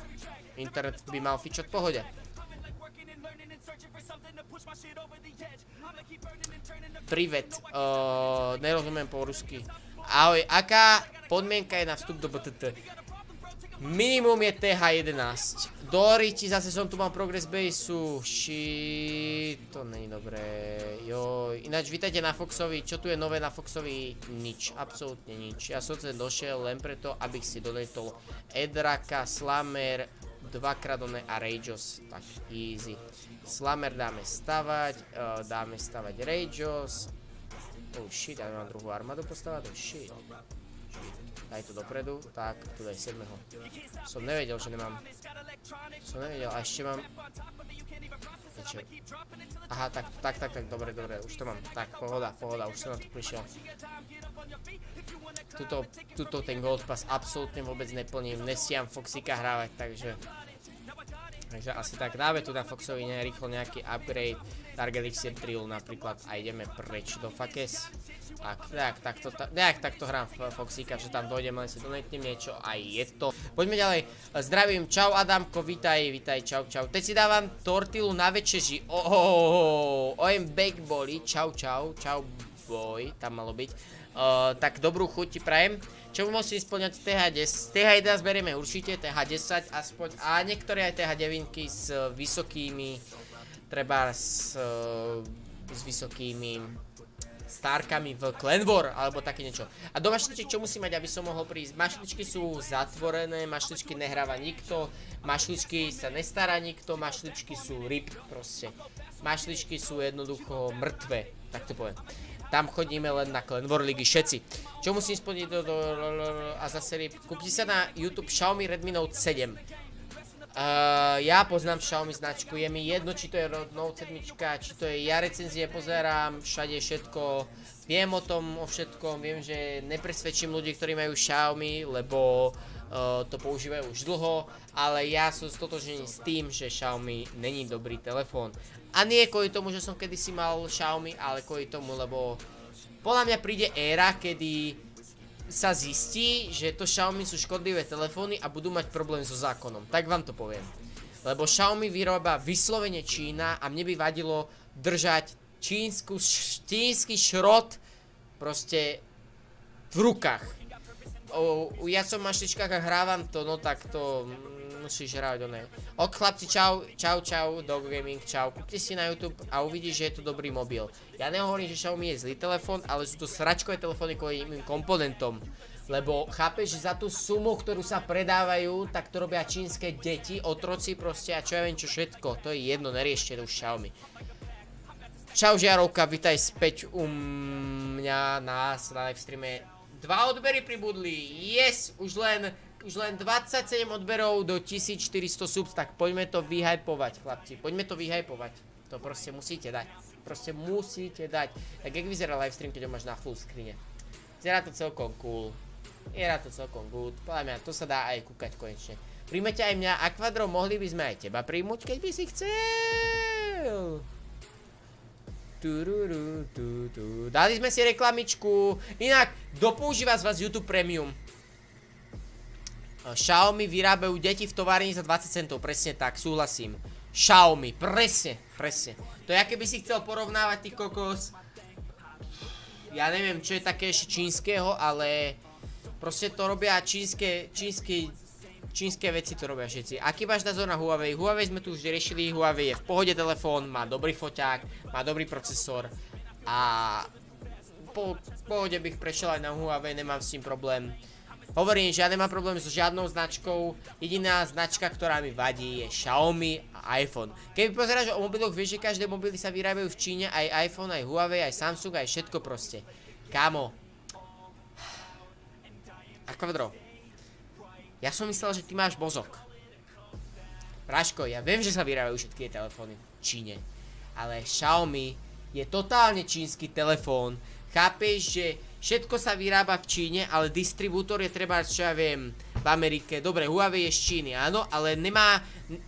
Speaker 2: internet by mal fičať pohode. Privet. Nerozumiem po rusky. Ahoj, aká podmienka je na vstup do BTT? Minimum je TH11. Doriti, zase som tu mal progress baseu. Shit, to není dobré. Joj, ináč vítajte na Foxovi. Čo tu je nové na Foxovi? Nič, absolútne nič. Ja som sem došiel len preto, abych si dodetol Edraka, Slammer, dvakrát oné a Rajos. Tak, easy. Slammer dáme stavať, uh, dáme stavať Rajos. Oh shit, ja mám druhú armádu postavať, oh shit. Daj to dopredu, tak, tu daj 7. Som nevedel, že nemám. Som nevedel, a ešte mám... Niečo. Aha, tak, tak, tak, tak, dobre, dobre, už to mám. Tak, pohoda, pohoda, už som na to prišiel. Tuto, tuto ten Gold Pass absolútne vôbec neplním, nesiam Foxika hrávať, takže... Takže asi tak, dáme tu na Foxovi rýchlo nejaký upgrade, Dark Elixir Trill napríklad a ideme preč do Fakes. Tak, nejak takto, nejak takto hrám Foxíka, že tam dojdem, len si donetnem niečo a je to. Poďme ďalej, zdravím, čau Adamko, vítaj, vítaj, čau, čau. Teď si dávam tortilu na večeži, ohohoho, ojem backboli, čau, čau, čau, boj, tam malo byť. Tak dobrú chuť ti prajem. Čo musím splňať TH10? TH11 berieme určite, TH10 aspoň a niektoré aj TH9 s vysokými, treba s, s vysokými stárkami v War, alebo také niečo. A do mašličiek čo musím mať, aby som mohol prísť? Mašličky sú zatvorené, mašličky nehráva nikto, mašličky sa nestará nikto, mašličky sú ryb proste. Mašličky sú jednoducho mŕtve, tak to poviem. Tam chodíme len na War ligy všetci. Čo musím splniť do, do, a zase ryb? Kúpte sa na YouTube Xiaomi Redmi Note 7. Ja poznám Xiaomi značku, je mi jedno, či to je Note 7, či to je, ja recenzie pozerám, všade všetko, viem o tom, o všetkom, viem, že nepresvedčím ľudí, ktorí majú Xiaomi, lebo uh, to používajú už dlho, ale ja som stotožený s tým, že Xiaomi není dobrý telefón. A nie kvôli tomu, že som kedysi mal Xiaomi, ale kvôli tomu, lebo podľa mňa príde éra, kedy sa zistí, že to Xiaomi sú škodlivé telefóny a budú mať problém so zákonom. Tak vám to poviem. Lebo Xiaomi vyrába vyslovene Čína a mne by vadilo držať čínsku, čínsky šrot proste v rukách. o, ja som v mašličkách a hrávam to, no tak to musíš hrať, ne. Ok, chlapci, čau, čau, čau, Dog Gaming, čau. Kúpte si na YouTube a uvidíš, že je to dobrý mobil. Ja nehovorím, že Xiaomi je zlý telefón, ale sú to sračkové telefóny kvôli iným komponentom. Lebo chápeš, že za tú sumu, ktorú sa predávajú, tak to robia čínske deti, otroci proste a čo ja viem čo všetko. To je jedno, neriešte to už Xiaomi. Čau Žiarovka, vitaj späť u mňa nás na livestreame. Dva odbery pribudli, yes, už len, už len 27 odberov do 1400 subs, tak poďme to vyhypovať chlapci, poďme to vyhypovať. To proste musíte dať, proste musíte dať. Tak jak vyzerá livestream, keď ho máš na full screene? Vyzerá to celkom cool. Na to celkom good. Podľa mňa to sa dá aj kúkať konečne. Príjmete aj mňa, Aquadro, mohli by sme aj teba príjmuť, keď by si chcel. Dali sme si reklamičku. Inak, kto používa z vás YouTube Premium? Xiaomi vyrábajú deti v továrni za 20 centov, presne tak, súhlasím. Xiaomi, presne, presne. To je, keby si chcel porovnávať ty kokos. Ja neviem, čo je také ešte čínskeho, ale Proste to robia čínske, čínske, čínske veci to robia všetci. Aký máš názor na Huawei? Huawei sme tu už riešili, Huawei je v pohode telefón, má dobrý foťák, má dobrý procesor a po pohode bych prešiel aj na Huawei, nemám s tým problém. Hovorím, že ja nemám problém so žiadnou značkou, jediná značka, ktorá mi vadí je Xiaomi a iPhone. Keby pozeráš o mobiloch, vieš, že každé mobily sa vyrábajú v Číne, aj iPhone, aj Huawei, aj Samsung, aj všetko proste. Kámo, a kvadro. Ja som myslel, že ty máš mozog. Raško, ja viem, že sa vyrábajú všetky telefóny v Číne. Ale Xiaomi je totálne čínsky telefón. Chápeš, že všetko sa vyrába v Číne, ale distribútor je treba, čo ja viem, v Amerike. Dobre, Huawei je z Číny, áno, ale nemá...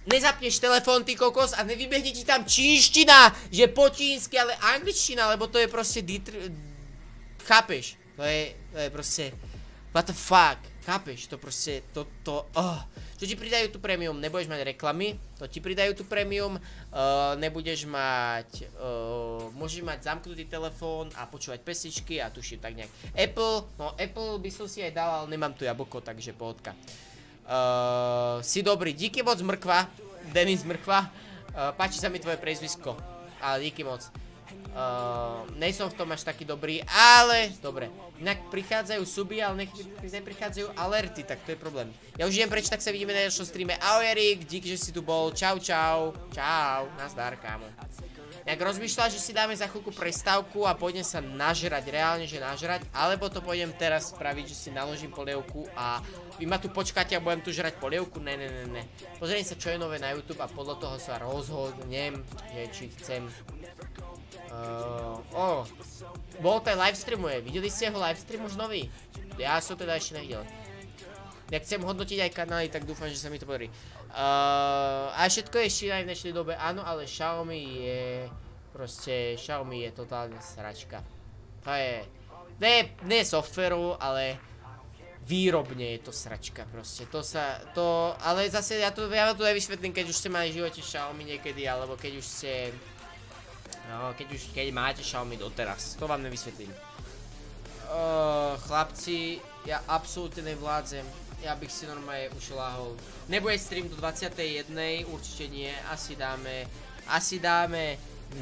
Speaker 2: Nezapneš telefón, ty kokos, a nevybehne ti tam čínština, že po čínsky, ale angličtina, lebo to je proste... Chápeš? To je, to je proste... What the fuck? Chápeš? To proste, to, to, oh. Čo ti pridajú tu premium? Nebudeš mať reklamy, to ti pridajú tu premium, uh, nebudeš mať, uh, môžeš mať zamknutý telefón a počúvať pesničky a tuším tak nejak. Apple, no Apple by som si aj dal, ale nemám tu jablko, takže pohodka. Uh, si dobrý, díky moc mrkva, Denis mrkva, uh, páči sa mi tvoje prezvisko, ale díky moc. Uh, nejsom v tom až taký dobrý, ale dobre. Inak prichádzajú suby, ale nech neprichádzajú alerty, tak to je problém. Ja už idem preč, tak sa vidíme na ďalšom streame. Ahoj Erik, díky, že si tu bol. Čau, čau. Čau, nazdar, kámo. Jak rozmýšľa, že si dáme za chvíľku prestávku a pôjdem sa nažrať, reálne, že nažrať, alebo to pôjdem teraz spraviť, že si naložím polievku a vy ma tu počkáte a budem tu žrať polievku? Ne, ne, ne, ne. Pozriem sa, čo je nové na YouTube a podľa toho sa rozhodnem, že či chcem Uh, oh, bol ten livestreamuje, videli ste jeho livestream už nový? Ja som teda ešte nevidel. Ja chcem hodnotiť aj kanály, tak dúfam, že sa mi to podarí. Uh, a všetko je aj v dnešnej dobe, áno, ale Xiaomi je... Proste, Xiaomi je totálne sračka. To je... Ne, ne softveru, ale výrobne je to sračka proste, to sa, to, ale zase ja to, ja to aj vysvetlím, keď už ste mali v živote Xiaomi niekedy, alebo keď už ste No, keď už, keď máte Xiaomi doteraz, to vám nevysvetlím. Chlapci, ja absolútne nevládzem, ja bych si normálne už láhol. Nebude stream do 21, určite nie, asi dáme, asi dáme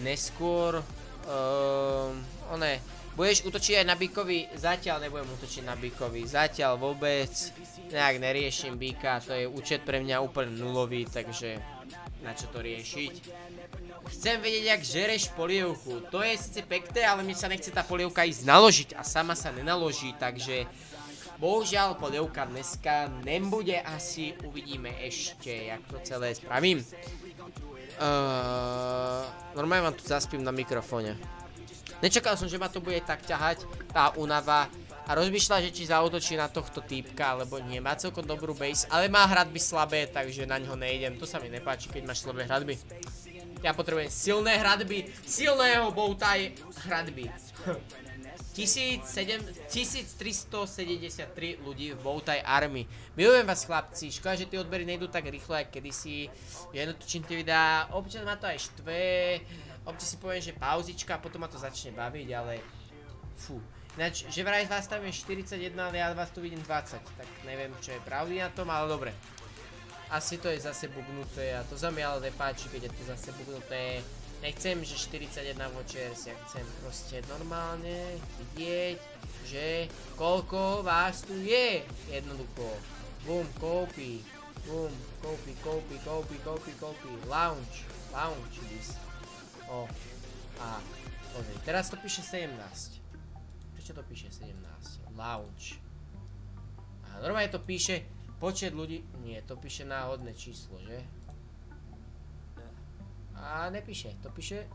Speaker 2: neskôr, uh, one, budeš útočiť aj na Bíkovi, zatiaľ nebudem útočiť na Bíkovi, zatiaľ vôbec, nejak neriešim Bíka, to je účet pre mňa úplne nulový, takže na čo to riešiť. Chcem vedieť, jak žereš polievku. To je síce pekné, ale mi sa nechce tá polievka ísť naložiť a sama sa nenaloží, takže... Bohužiaľ, polievka dneska nebude asi, uvidíme ešte, jak to celé spravím. Uh, normálne vám tu zaspím na mikrofóne. Nečakal som, že ma to bude tak ťahať, tá únava. A rozmýšľa, že či zautočí na tohto týpka, alebo nie. Má celkom dobrú base, ale má hradby slabé, takže na ňo nejdem. To sa mi nepáči, keď máš slabé hradby. Ja potrebujem silné hradby, silného bowtie hradby. 1373 ľudí v Bowtie Army. Milujem vás chlapci, škoda, že tie odbery nejdú tak rýchlo, ako kedysi. Ja natočím tie videá, občas ma to aj štve, občas si poviem, že pauzička a potom ma to začne baviť, ale fú. Ináč, že vraj vás tam je 41, ale ja vás tu vidím 20, tak neviem, čo je pravdy na tom, ale dobre. Asi to je zase bugnuté a to sa mi ale nepáči, keď je to zase bugnuté. Nechcem, že 41 vouchers, ja chcem proste normálne vidieť, že koľko vás tu je, jednoducho. Bum, kópi, bum, kópi, kópi, kópi, kópi, kópi, lounge, lounge this. O, a, pozri, teraz to píše 17. Prečo to píše 17? Lounge. A normálne to píše počet ľudí, nie, to píše náhodné číslo, že? A nepíše, to píše...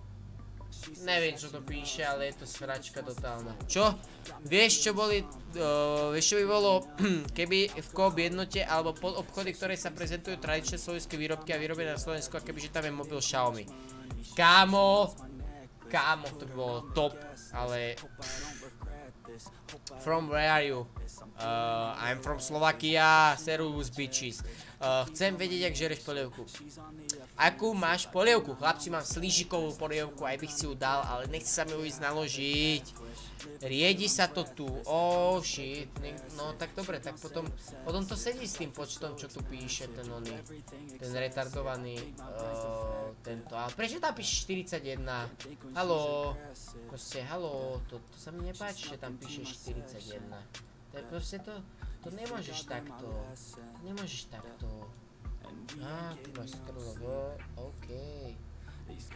Speaker 2: Neviem, čo to píše, ale je to sračka totálna. Čo? Vieš, čo boli... Uh, vieš, čo by bolo, keby v Coop jednote alebo pod obchody, ktoré sa prezentujú tradičné slovenské výrobky a vyrobené na Slovensku, a kebyže tam je mobil Xiaomi. Kámo! Kámo, to by bolo top, ale... From where are you? Uh, I'm from Slovakia, servus bitches. Uh, chcem vedieť, jak žereš polievku. Akú máš polievku? Chlapci, mám slížikovú polievku, aj bych si ju dal, ale nechce sa mi ju ísť naložiť. Riedi sa to tu. Oh shit. No tak dobre, tak potom, potom to sedí s tým počtom, čo tu píše ten oný, ten retardovaný, uh, tento. Ale prečo tam píše 41? Haló, proste, haló, to, to sa mi nepáči, že tam píše 41. To je proste to, to nemôžeš takto, nemôžeš takto. Á, tu máš strelo, OK.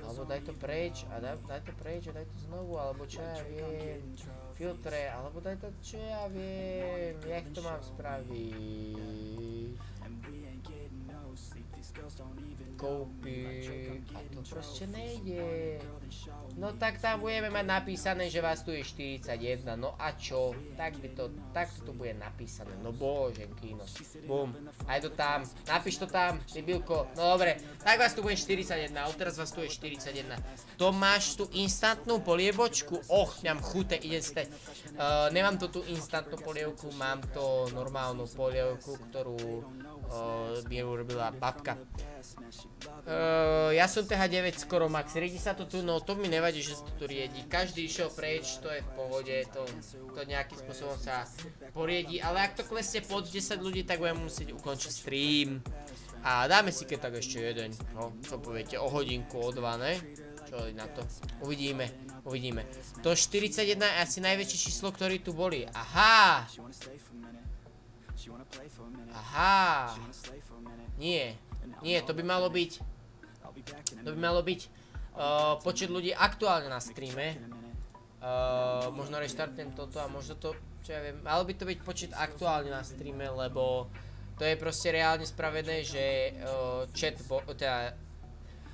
Speaker 2: Alebo daj to preč a daj, daj to preč a daj to znovu, alebo čo ja viem, filtre, alebo daj to čo ja viem, jak to mám spraviť. Kúpi, a to proste nejde. No tak tam budeme mať napísané, že vás tu je 41, no a čo? Tak by to, tak to tu bude napísané, no boženky, no. Bum, aj to tam, napíš to tam, debilko, no dobre, tak vás tu bude 41, odteraz vás tu je 41. To máš tu instantnú poliebočku, och, mňam chute, idem si dať. Uh, nemám to tu instantnú polievku, mám to normálnu polievku, ktorú by urobila babka. Uh, ja som TH9 skoro max, riedi sa to tu, no to mi nevadí, že sa to tu riedi. Každý išiel preč, to je v pohode, to, to nejakým spôsobom sa poriedi, ale ak to klesne pod 10 ľudí, tak budem musieť ukončiť stream. A dáme si keď tak ešte jeden, no, čo poviete, o hodinku, o dva, ne? Čo na to? Uvidíme, uvidíme. To 41 je asi najväčšie číslo, ktorý tu boli. Aha! Aha. Nie. Nie, to by malo byť... To by malo byť uh, počet ľudí aktuálne na streame. Uh, možno reštartnem toto a možno to, čo ja viem, malo by to byť počet aktuálne na streame, lebo to je proste reálne spravené, že uh, chat, teda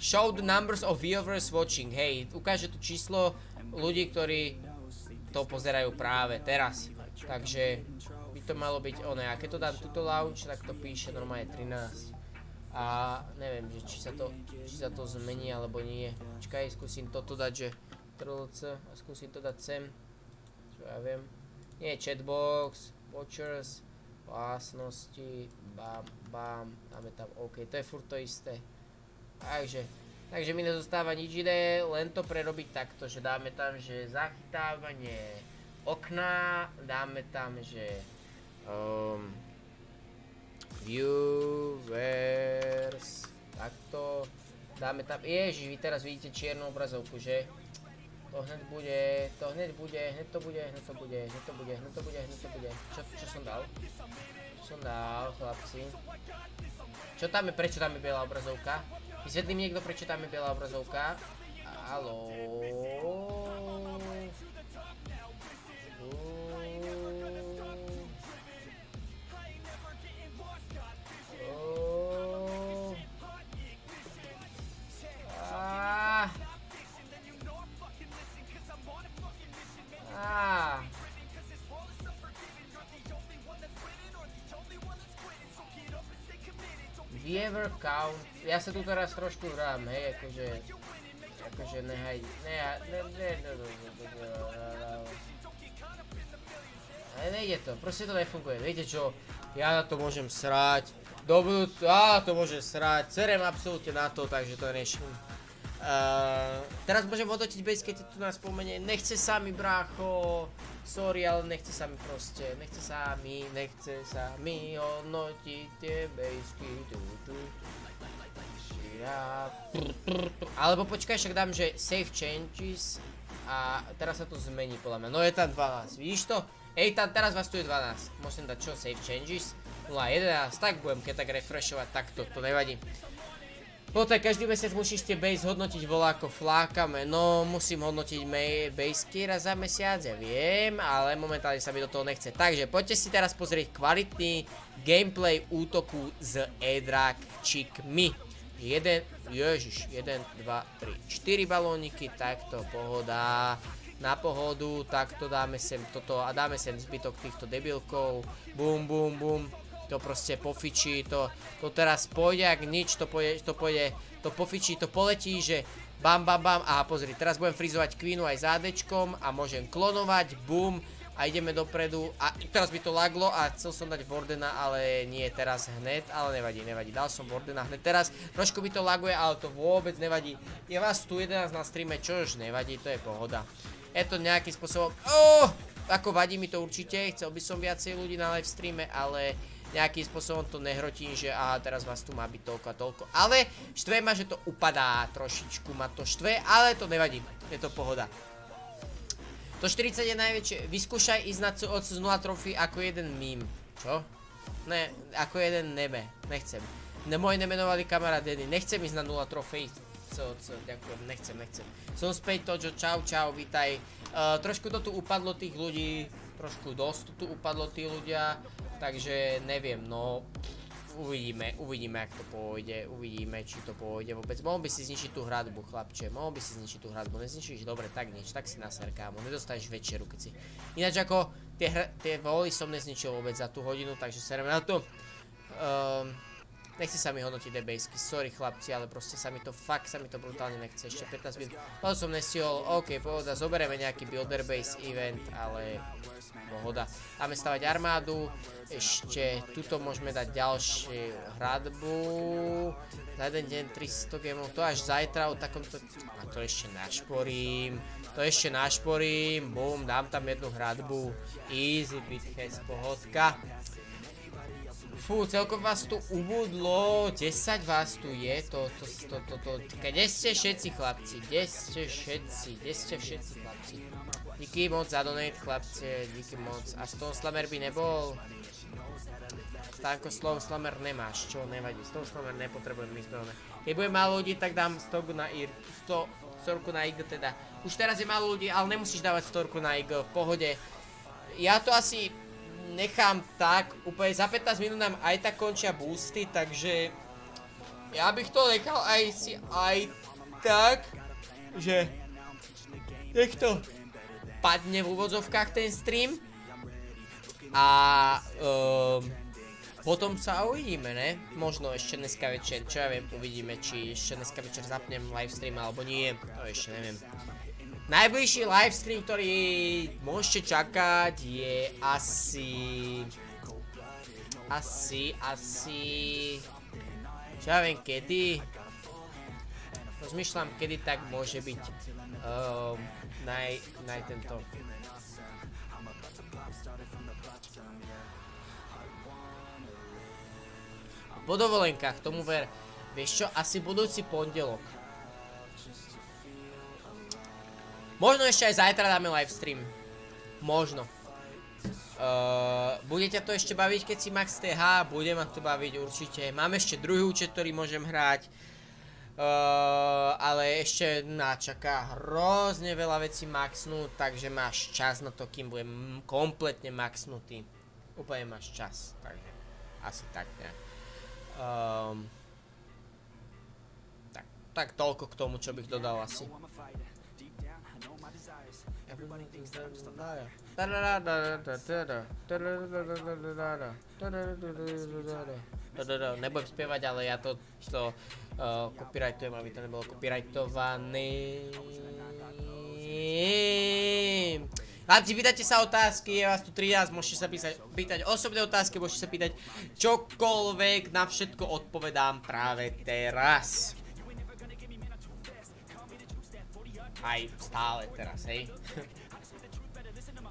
Speaker 2: show the numbers of viewers watching, hej, ukáže tu číslo ľudí, ktorí to pozerajú práve teraz. Takže to malo byť oné. A keď to dám tuto launch, tak to píše normálne 13. A neviem, že či sa to, či sa to zmení alebo nie. Čakaj, skúsim toto dať, že TRLC a skúsim to dať sem. Čo ja viem. Nie, chatbox, watchers, vlastnosti, bam, bam, dáme tam OK, to je furt to isté. Takže, takže mi nezostáva nič iné, len to prerobiť takto, že dáme tam, že zachytávanie okna, dáme tam, že um, viewers, takto, dáme tam, ježiš, vy teraz vidíte čiernu obrazovku, že? To hneď bude, to hneď bude, hneď to bude, hneď to bude, hneď to bude, hneď to bude, hneď to bude. Čo, čo som dal? Čo som dal, chlapci? Čo tam je, prečo tam je biela obrazovka? Vysvetlí mi niekto, prečo tam je biela obrazovka? Haló? Count, ja sa tu teraz trošku hrám, hej, akože, akože nehaj, nehaj, ne, ne, ne, ne, ne, ne, ale nejde to, proste to nefunguje, viete čo, ja na to môžem srať, do budúcu, á, to môžem srať, serem absolútne na to, takže to neším. Uh, teraz môžem hodnotiť base, keď tu nás spomenie. Nechce sa mi, brácho. Sorry, ale nechce sa mi proste. Nechce sa mi, nechce sa mi hodnotiť tie. Ja... Alebo počkaj, však dám, že save changes. A teraz sa to zmení podľa mňa. No je tam 12, vidíš to? Ej, tam teraz vás tu je 12. Musím dať čo? Save changes. 0.11, tak budem keď tak refreshovať takto, to nevadí. Poté každý mesiac musíš tie base hodnotiť volá ako flákame, no musím hodnotiť basky raz za mesiac, ja viem, ale momentálne sa mi do toho nechce. Takže poďte si teraz pozrieť kvalitný gameplay útoku s Edrakčikmi. Jeden, ježiš, 1, 2, 3, 4 balóniky, takto, pohoda. Na pohodu, takto dáme sem toto a dáme sem zbytok týchto debilkov. Bum, bum, bum to proste pofičí, to, to teraz pôjde ak nič, to pôjde, to pôjde, to pofičí, to poletí, že bam bam bam, aha pozri, teraz budem frizovať Queenu aj zádečkom a môžem klonovať, bum, a ideme dopredu. A teraz by to laglo a chcel som dať Wardena, ale nie teraz hned, ale nevadí, nevadí, dal som Wardena hned teraz, trošku by to laguje, ale to vôbec nevadí, je vás tu 11 na streame, čož nevadí, to je pohoda. Je to nejakým spôsobom, oh, ako vadí mi to určite, chcel by som viacej ľudí na live streame, ale nejakým spôsobom to nehrotím, že aha, teraz vás tu má byť toľko a toľko. Ale štve ma, že to upadá trošičku, ma to štve, ale to nevadí, je to pohoda. To 40 je najväčšie, vyskúšaj ísť na od 0 trofy ako jeden mím. Čo? Ne, ako jeden nebe, nechcem. Ne, môj nemenovali kamarát Denny, nechcem ísť na 0 trofej. Ďakujem, nechcem, nechcem. Som späť Tojo, čau, čau, vítaj. Uh, trošku to tu upadlo tých ľudí, trošku dosť tu upadlo tí ľudia. Takže neviem, no uvidíme, uvidíme, ak to pôjde, uvidíme, či to pôjde vôbec. Mohol by si zničiť tú hradbu, chlapče, mohol by si zničiť tú hradbu, nezničíš, dobre, tak nič, tak si naser, kámo, nedostaneš večeru, keď si... Ináč ako, tie, tie voly som nezničil vôbec za tú hodinu, takže serem na to. Um, Nechce sa mi hodnotiť debasky, sorry chlapci, ale proste sa mi to, fakt sa mi to brutálne nechce, ešte 15 minút. Potom som nestihol, ok, pohoda, zoberieme nejaký builder base event, ale pohoda. Dáme stavať armádu, ešte tuto môžeme dať ďalšiu hradbu. Za jeden deň 300 gemov, to až zajtra o takomto... A to ešte našporím, to ešte našporím, bum, dám tam jednu hradbu. Easy bitches, pohodka. Fú, celkom vás tu ubudlo, 10 vás tu je, to, to, to, to, to, kde ste všetci chlapci, kde ste všetci, kde ste všetci chlapci. Díky moc za donate chlapce, díky moc. A Stone Slammer by nebol? Stánko Stone Slammer nemáš, čo nevadí, Stone Slammer nepotrebujem mi zbrojné. Keď bude málo ľudí, tak dám stoku na IR, 100, storku na IG teda. Už teraz je málo ľudí, ale nemusíš dávať storku na IG, v pohode. Ja to asi nechám tak, úplne za 15 minút nám aj tak končia boosty, takže ja bych to nechal aj si aj tak, že nech to padne v úvodzovkách ten stream a um, potom sa uvidíme, ne? Možno ešte dneska večer, čo ja viem, uvidíme, či ešte dneska večer zapnem livestream alebo nie, to ešte neviem. Najbližší livestream, ktorý môžete čakať je asi... Asi, asi... Čo ja viem, kedy? Rozmýšľam, kedy tak môže byť um, naj, naj tento... Po dovolenkách, tomu ver. Vieš čo, asi budúci pondelok. Možno ešte aj zajtra dáme livestream. Možno. Uh, bude ťa to ešte baviť, keď si Max TH? Bude ma to baviť určite. Mám ešte druhý účet, ktorý môžem hrať. Uh, ale ešte na čaká hrozne veľa vecí maxnúť, takže máš čas na to, kým budem kompletne maxnutý. Úplne máš čas, takže asi tak nejak. Um, tak, tak toľko k tomu, čo bych dodal asi. Nebudem spievať, ale ja to, to uh, copyrightujem, aby to nebolo copyrightované. Chlapci, pýtate sa otázky, je vás tu 13, môžete sa písať, pýtať osobné otázky, môžete sa pýtať čokoľvek, na všetko odpovedám práve teraz. Aj stále teraz, hej.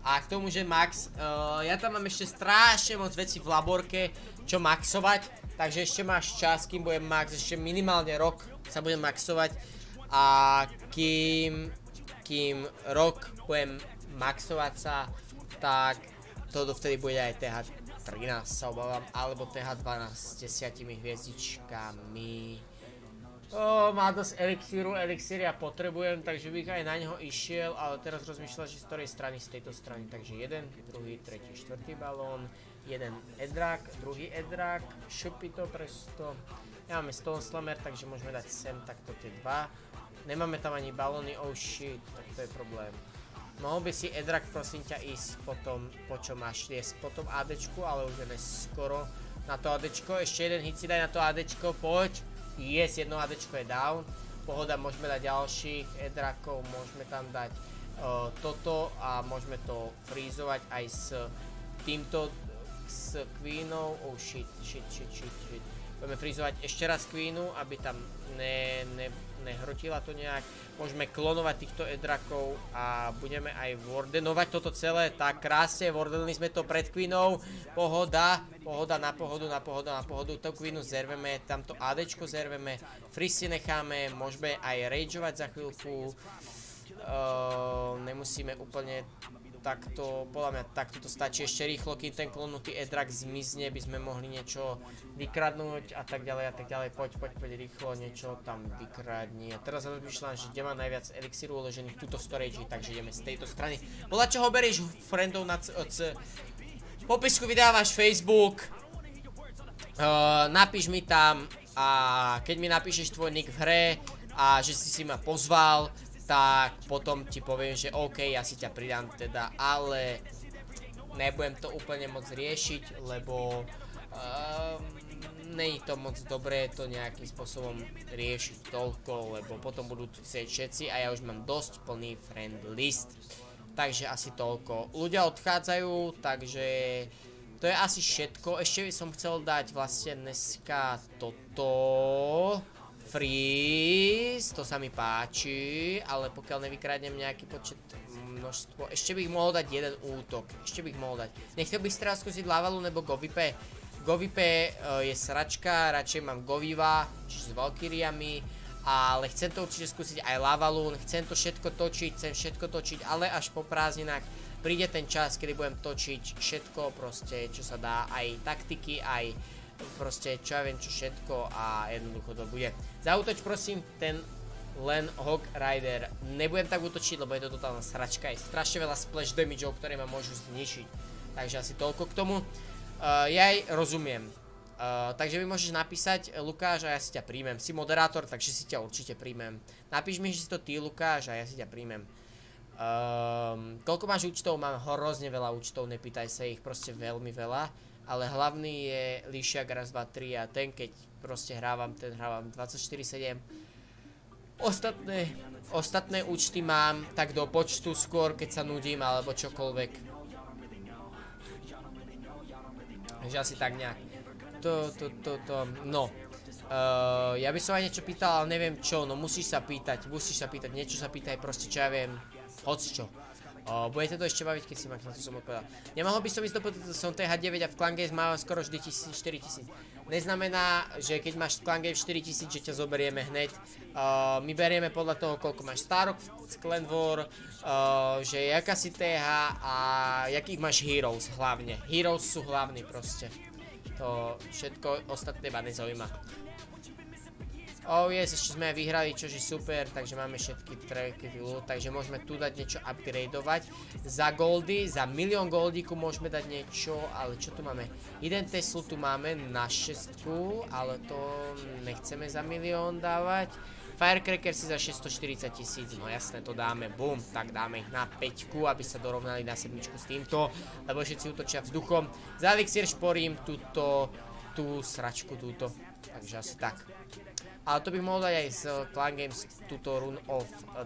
Speaker 2: A k tomu, že max, uh, ja tam mám ešte strašne moc veci v laborke, čo maxovať, takže ešte máš čas, kým budem max, ešte minimálne rok sa budem maxovať a kým, kým rok budem maxovať sa, tak to dovtedy bude aj TH13 sa obávam, alebo TH12 s 10 hviezdičkami. O, má dosť elixíru, elixír ja potrebujem, takže bych aj na neho išiel, ale teraz rozmýšľam, že z ktorej strany, z tejto strany. Takže jeden, druhý, tretí, štvrtý balón, jeden edrak, druhý edrak, šupy to presto. Nemáme Stone Slammer, takže môžeme dať sem takto tie dva. Nemáme tam ani balóny, oh shit, tak to je problém. Mohol by si edrak prosím ťa ísť potom, po čo máš, jesť potom ADčku, ale už je skoro na to ADčko. Ešte jeden hit si daj na to ADčko, poď. Yes, jedno ADčko je down. Pohoda, môžeme dať ďalších edrakov, môžeme tam dať uh, toto a môžeme to frízovať aj s týmto, s queenou. Oh shit, shit, shit, shit, shit. Budeme frízovať ešte raz queenu, aby tam ne, ne, nehrotila to nejak. Môžeme klonovať týchto edrakov a budeme aj wardenovať toto celé. Tak krásne, wardenili sme to pred Queenou. Pohoda, pohoda na pohodu, na pohodu, na pohodu. To Queenu zerveme, tamto ADčko zerveme. Free si necháme, môžeme aj rageovať za chvíľku. Uh, nemusíme úplne takto, podľa mňa takto to stačí ešte rýchlo, kým ten klonutý edrak zmizne, by sme mohli niečo vykradnúť a tak ďalej a tak ďalej, poď, poď, poď rýchlo, niečo tam vykradni. A teraz rozmýšľam, že kde má najviac elixíru uložených túto storage, takže ideme z tejto strany. Podľa čoho berieš friendov na c... Popisku vydávaš Facebook, uh, napíš mi tam a keď mi napíšeš tvoj nick v hre a že si si ma pozval, tak potom ti poviem, že OK, ja si ťa pridám teda, ale nebudem to úplne moc riešiť, lebo um, není to moc dobré to nejakým spôsobom riešiť toľko, lebo potom budú chcieť všetci a ja už mám dosť plný friend list. Takže asi toľko. Ľudia odchádzajú, takže to je asi všetko. Ešte by som chcel dať vlastne dneska toto. Freeze, to sa mi páči, ale pokiaľ nevykradnem nejaký počet množstvo, ešte bych mohol dať jeden útok, ešte bych mohol dať. Nechcel bych teraz skúsiť Lavalu nebo Govipe. Govipe uh, je sračka, radšej mám Goviva, čiže s Valkyriami, ale chcem to určite skúsiť aj Lavalu, chcem to všetko točiť, chcem všetko točiť, ale až po prázdninách príde ten čas, kedy budem točiť všetko proste, čo sa dá, aj taktiky, aj proste čo ja viem čo všetko a jednoducho to bude. Zautoč prosím ten len Hog Rider. Nebudem tak útočiť, lebo je to totálna sračka. Je strašne veľa splash damageov, ktoré ma môžu zničiť. Takže asi toľko k tomu. Uh, ja aj rozumiem. Uh, takže mi môžeš napísať, Lukáš, a ja si ťa príjmem. Si moderátor, takže si ťa určite príjmem. Napíš mi, že si to ty, Lukáš, a ja si ťa príjmem. Um, koľko máš účtov? Mám hrozne veľa účtov, nepýtaj sa ich, proste veľmi veľa ale hlavný je Lišiak raz, 2, 3 a ten keď proste hrávam, ten hrávam 24-7. Ostatné, ostatné účty mám tak do počtu skôr, keď sa nudím alebo čokoľvek. Takže asi tak nejak. To, to, to, to, no. Uh, ja by som aj niečo pýtal, ale neviem čo, no musíš sa pýtať, musíš sa pýtať, niečo sa pýtaj, proste čo ja viem, hoď čo. O, budete to ešte baviť, keď si ma na to som odpovedal. Nemohol by som ísť do som TH9 a v Clangate mám skoro vždy 4000. Neznamená, že keď máš Clangate 4000, že ťa zoberieme hneď. Uh, my berieme podľa toho, koľko máš Starok z Clan War, uh, že jaká si TH a jakých máš Heroes hlavne. Heroes sú hlavní proste. To všetko ostatné ma nezaujíma. Oh yes, ešte sme aj vyhrali, čo je super, takže máme všetky tracky loot, takže môžeme tu dať niečo upgradeovať. Za goldy, za milión goldíku môžeme dať niečo, ale čo tu máme? Jeden Teslu tu máme na šestku, ale to nechceme za milión dávať. Firecracker si za 640 tisíc, no jasné, to dáme, bum, tak dáme ich na 5, aby sa dorovnali na sedmičku s týmto, lebo všetci útočia vzduchom. Za elixir šporím túto, tú sračku túto, takže asi tak. Ale to bych mohol dať aj z Clan Games túto Rune of uh,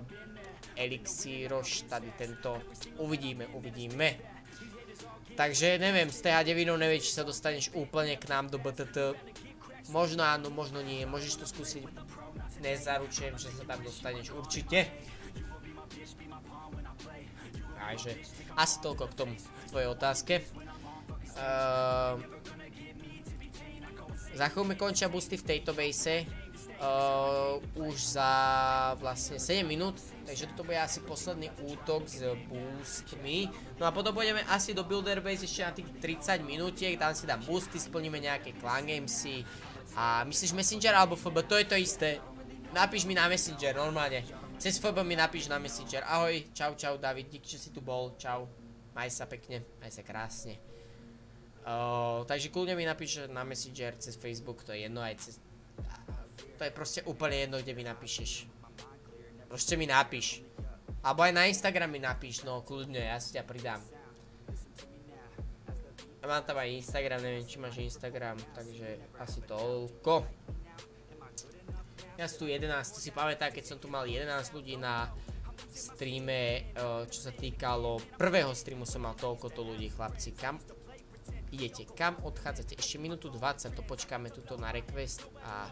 Speaker 2: tady tento. Uvidíme, uvidíme. Takže neviem, z TH9 neviem, či sa dostaneš úplne k nám do BTT. Možno áno, možno nie, môžeš to skúsiť. Nezaručujem, že sa tam dostaneš určite. Takže asi toľko k tomu, tvojej otázke. Uh, za chvíľu mi končia boosty v tejto base. Uh, už za vlastne 7 minút, takže toto bude asi posledný útok s boostmi. No a potom pôjdeme asi do builder base ešte na tých 30 minútiek, tam si dám boosty, splníme nejaké clan gamesy. A myslíš messenger alebo FB, to je to isté. Napíš mi na messenger, normálne. Cez FB mi napíš na messenger. Ahoj, čau čau David, díky, že si tu bol, čau. Maj sa pekne, maj sa krásne. Uh, takže kľudne mi napíš na messenger cez Facebook, to je jedno aj cez to je proste úplne jedno, kde mi napíšeš. Proste mi napíš. Alebo aj na Instagram mi napíš, no kľudne, ja si ťa pridám. Mám tam aj Instagram, neviem či máš Instagram, takže asi toľko. Ja tu 11, to si pamätám, keď som tu mal 11 ľudí na streame, eh, čo sa týkalo prvého streamu som mal toľkoto ľudí, chlapci. Kam idete? Kam odchádzate? Ešte minútu 20, to počkáme tuto na request a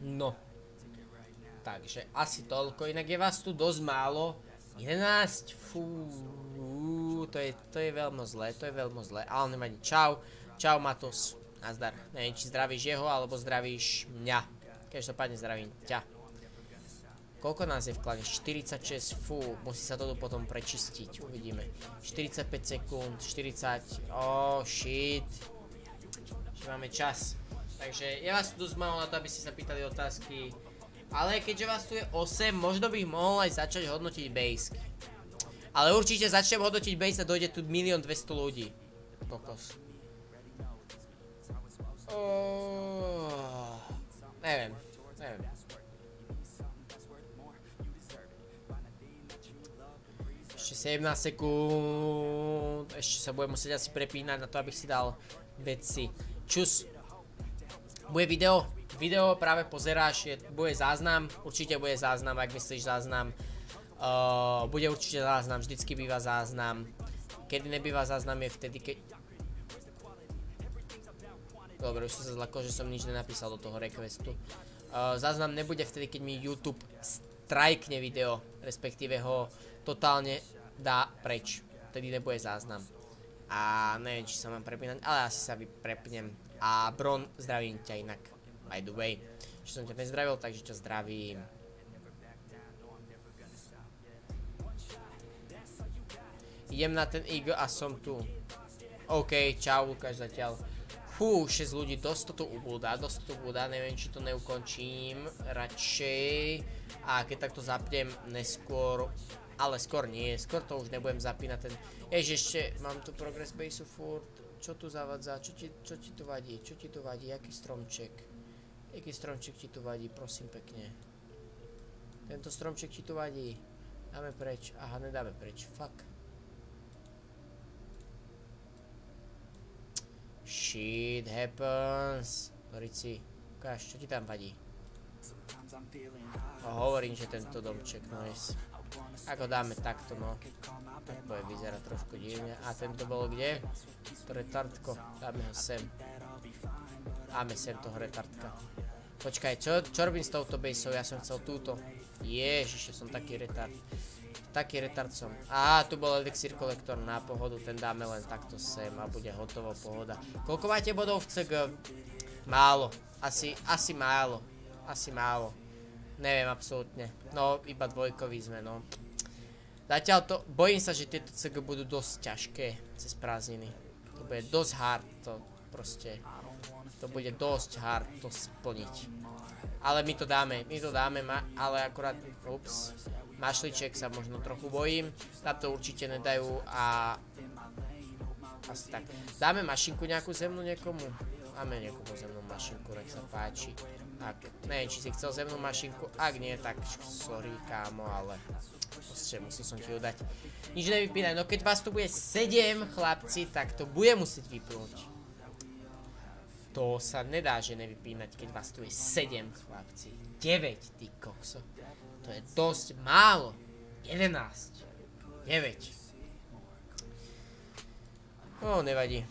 Speaker 2: No. Takže asi toľko, inak je vás tu dosť málo. 11, fú, to je, to je veľmi zlé, to je veľmi zlé, ale nevadí. Čau, čau Matos, nazdar. Neviem, či zdravíš jeho, alebo zdravíš mňa. Každopádne zdravím ťa. Koľko nás je v klane? 46, fú, musí sa to tu potom prečistiť, uvidíme. 45 sekúnd, 40, oh shit. Ešte máme čas. Takže ja vás tu dosť na to, aby ste sa pýtali otázky. Ale keďže vás tu je 8, možno bych mohol aj začať hodnotiť base. Ale určite začnem hodnotiť base a dojde tu 1 200 ľudí. Kokos. Oh, neviem, neviem. Ešte 17 sekúnd. Ešte sa budem musieť asi prepínať na to, abych si dal veci. Čus. Bude video, video práve pozeráš, je, bude záznam, určite bude záznam, ak myslíš záznam. Uh, bude určite záznam, vždycky býva záznam. Kedy nebýva záznam je vtedy, keď... Dobre, už som sa zlakol, že som nič nenapísal do toho requestu. Uh, záznam nebude vtedy, keď mi YouTube strajkne video, respektíve ho totálne dá preč. Vtedy nebude záznam. A neviem, či sa mám prepínať, ale asi sa vyprepnem a Bron, zdravím ťa inak, by the way. Že som ťa nezdravil, takže ťa zdravím. Idem na ten IG a som tu. OK, čau Lukáš zatiaľ. Fú, 6 ľudí, dosť to tu ubúda, dosť to tu ubúda, neviem či to neukončím, radšej. A keď takto zapnem neskôr, ale skôr nie, skôr to už nebudem zapínať ten... Jež ešte, mám tu progress baseu furt. Čo tu zavadza? Čo ti, čo ti tu vadí? Čo ti tu vadí? Jaký stromček? Jaký stromček ti tu vadí? Prosím pekne. Tento stromček ti tu vadí. Dáme preč. Aha, nedáme preč. Fuck. Shit happens. Dorici, ukáž, čo ti tam vadí? Hovorím, že tento domček, nice. Ako dáme takto, no. Tak bude vyzerať trošku divne. A tento bolo kde? To retardko. Dáme ho sem. Dáme sem toho retardka. Počkaj, čo, čo robím s touto baseou? Ja som chcel túto. Ježiš, som taký retard. Taký retard som. Á, tu bol elixir kolektor na pohodu, ten dáme len takto sem a bude hotovo pohoda. Koľko máte bodov v CG? Málo. Asi, asi málo. Asi málo. Neviem absolútne. No, iba dvojkový sme, no. Zatiaľ to, bojím sa, že tieto CG budú dosť ťažké cez prázdniny. To bude dosť hard to proste. To bude dosť hard to splniť. Ale my to dáme, my to dáme, ale akurát, ups, mašliček sa možno trochu bojím. Tam to určite nedajú a... Asi tak. Dáme mašinku nejakú zemnú niekomu? Máme nejakú zemnú mašinku, nech sa páči. Ak, neviem, či si chcel zemnú mašinku, ak nie, tak sorry kámo, ale proste musel som ti ju dať. Nič nevypínaj, no keď vás tu bude 7 chlapci, tak to bude musieť vypnúť. To sa nedá, že nevypínať, keď vás tu je 7 chlapci. 9, ty kokso. To je dosť málo. 11. 9. No, nevadí.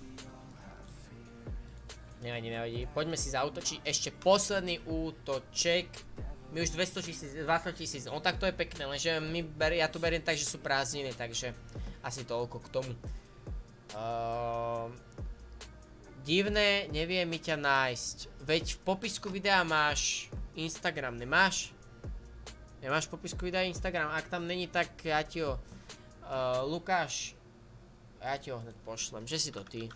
Speaker 2: Nevadí, nevadí. Poďme si zautočiť ešte posledný útoček. My už 200 tisíc, 20 tisíc, no tak to je pekné, lenže my ber, ja to beriem tak, že sú prázdniny, takže asi toľko k tomu. Uh, divné, neviem mi ťa nájsť. Veď v popisku videa máš Instagram, nemáš? Nemáš v popisku videa Instagram? Ak tam není, tak ja ti ho... Uh, Lukáš, ja ti ho hned pošlem, že si to ty.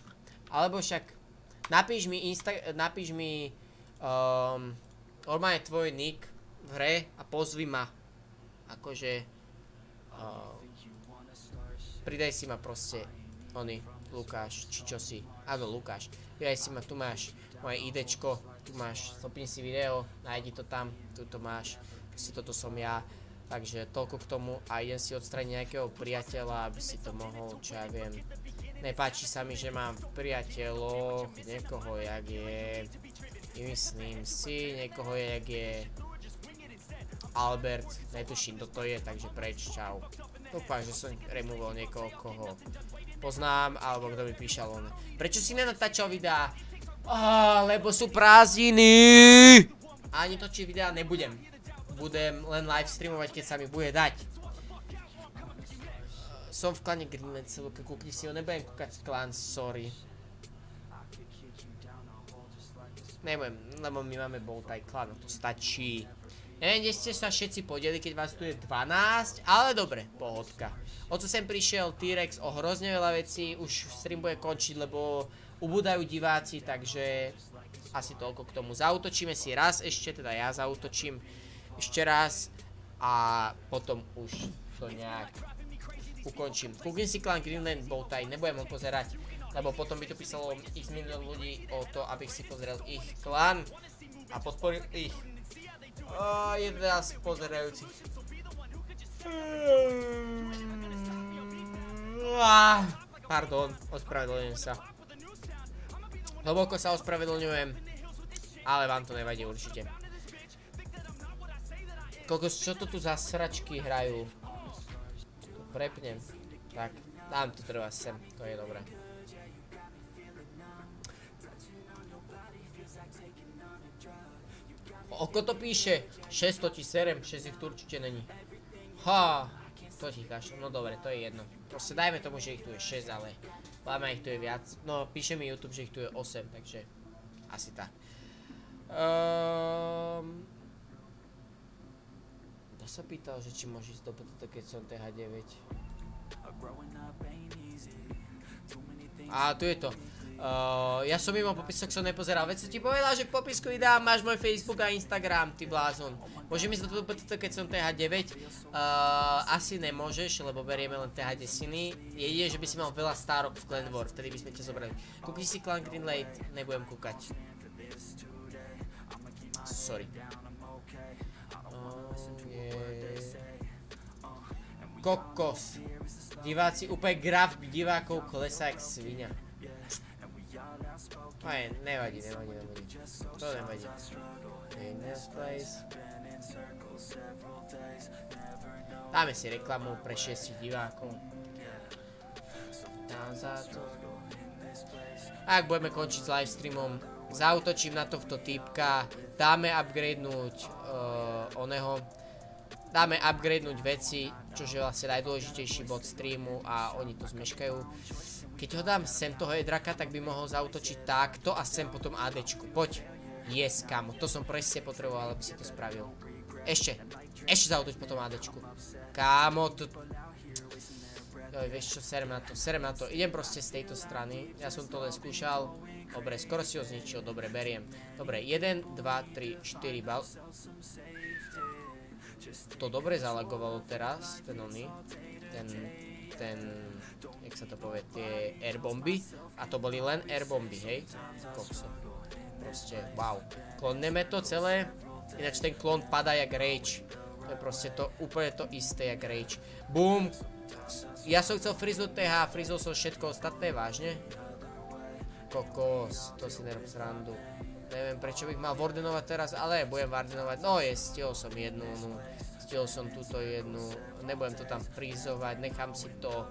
Speaker 2: Alebo však napíš mi Insta... napíš mi... Um, normálne tvoj nick v hre a pozvi ma. Akože... Uh, pridaj si ma proste. Ony, Lukáš, či čo si. Áno, Lukáš. Pridaj si ma, tu máš moje idečko, tu máš, stopni si video, nájdi to tam, tu to máš. Proste toto som ja. Takže toľko k tomu a idem si odstraniť nejakého priateľa, aby si to mohol, čo ja viem. Nepáči sa mi, že mám v priateľoch niekoho, jak je... Myslím si, niekoho jak je... Albert, netuším, kto to je, takže preč, čau. Dúfam, že som removal niekoho, koho poznám, alebo kto mi píšal on. Prečo si nenatáčal videá? Ah, lebo sú prázdniny! Ani točiť videá nebudem. Budem len live streamovať, keď sa mi bude dať. Som v klane Greenland, kúkni si ho, nebudem kúkať klan, sorry. Nebudem, lebo my máme Boltaj klan, to stačí. Neviem, kde ste sa všetci podeli, keď vás tu je 12, ale dobre, pohodka. O co sem prišiel T-Rex o hrozne veľa vecí, už stream bude končiť, lebo ubúdajú diváci, takže asi toľko k tomu. Zautočíme si raz ešte, teda ja zautočím ešte raz a potom už to nejak ukončím. Kúknem si klan Greenland Bowtie, nebudem ho pozerať, lebo potom by to písalo x milión ľudí o to, abych si pozrel ich klan a podporil ich. A je teraz pozerajúcich. Pardon, ospravedlňujem sa. Hlboko sa ospravedlňujem, ale vám to nevadí určite. Kokos, čo to tu za sračky hrajú? Prepnem. Tak, dám to treba sem, to je dobré. Oko to píše, 600 ti serem, 6 ich tu určite není. Ha, to ti kašlo, no dobre, to je jedno. Proste dajme tomu, že ich tu je 6, ale Láme ich tu je viac. No, píše mi YouTube, že ich tu je 8, takže asi tak. Um, kto sa pýtal, že či môže ísť do PTT, keď som TH9? A tu je to. Uh, ja som mimo popisok som nepozeral, veď som ti povedal, že v popisku videa máš môj Facebook a Instagram, ty blázon. Môžem ísť do toho keď som TH9? Uh, asi nemôžeš, lebo berieme len TH desiny. Jedine, že by si mal veľa stárok v Clan War, vtedy by sme ťa zobrali. Kúkni si Clan Greenlight, nebudem kúkať. Sorry. Kokos. Diváci, úplne graf divákov klesá jak svinia. Aj, nevadí, nevadí, nevadí. To nevadí. Dáme si reklamu pre 6 divákov. Dám za to. Ak budeme končiť s livestreamom, zautočím na tohto týpka, dáme upgradenúť uh, oného, dáme upgradenúť veci, čo je vlastne najdôležitejší bod streamu a oni to zmeškajú. Keď ho dám sem toho jedraka, tak by mohol zautočiť takto a sem potom ADčku. Poď. Yes, kamo. To som presne potreboval, aby si to spravil. Ešte. Ešte zautoč potom ADčku. Kámo, to... Joj, vieš čo, serem na to, serem na to. Idem proste z tejto strany. Ja som to len skúšal. Dobre, skoro si ho zničil. Dobre, beriem. Dobre, 1, 2, 3, 4 bal... To dobre zalagovalo teraz, ten oný. Ten... Ten jak sa to povie, tie airbomby. A to boli len airbomby, hej? Kokso. Proste, wow. Klonneme to celé. Ináč ten klon padá jak rage. To je proste to, úplne to isté jak rage. Boom. Ja som chcel friznúť TH, frizol som všetko ostatné, vážne? Kokos, to si nerob srandu. Neviem, prečo bych mal wardenovať teraz, ale budem wardenovať. No je, stihol som jednu, no. Stihol som túto jednu. Nebudem to tam frizovať, nechám si to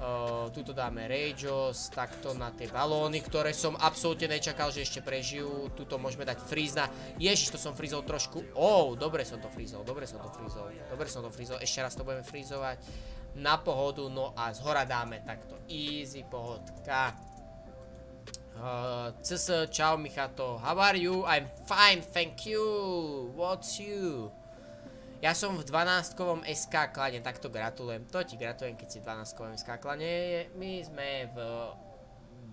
Speaker 2: Uh, tuto dáme Rageos, takto na tie balóny, ktoré som absolútne nečakal, že ešte prežijú. Tuto môžeme dať freeze na... Ježiš, to som freezol trošku. Oh, dobre som to freezol, dobre som to freezol. Dobre som to freezol, ešte raz to budeme freezovať. Na pohodu, no a z hora dáme takto. Easy pohodka. Uh, CS, čau Michato, how are you? I'm fine, thank you. What's you? Ja som v 12-kovom SK klane, takto gratulujem. To ti gratulujem, keď si v 12-kovom SK klane. My sme v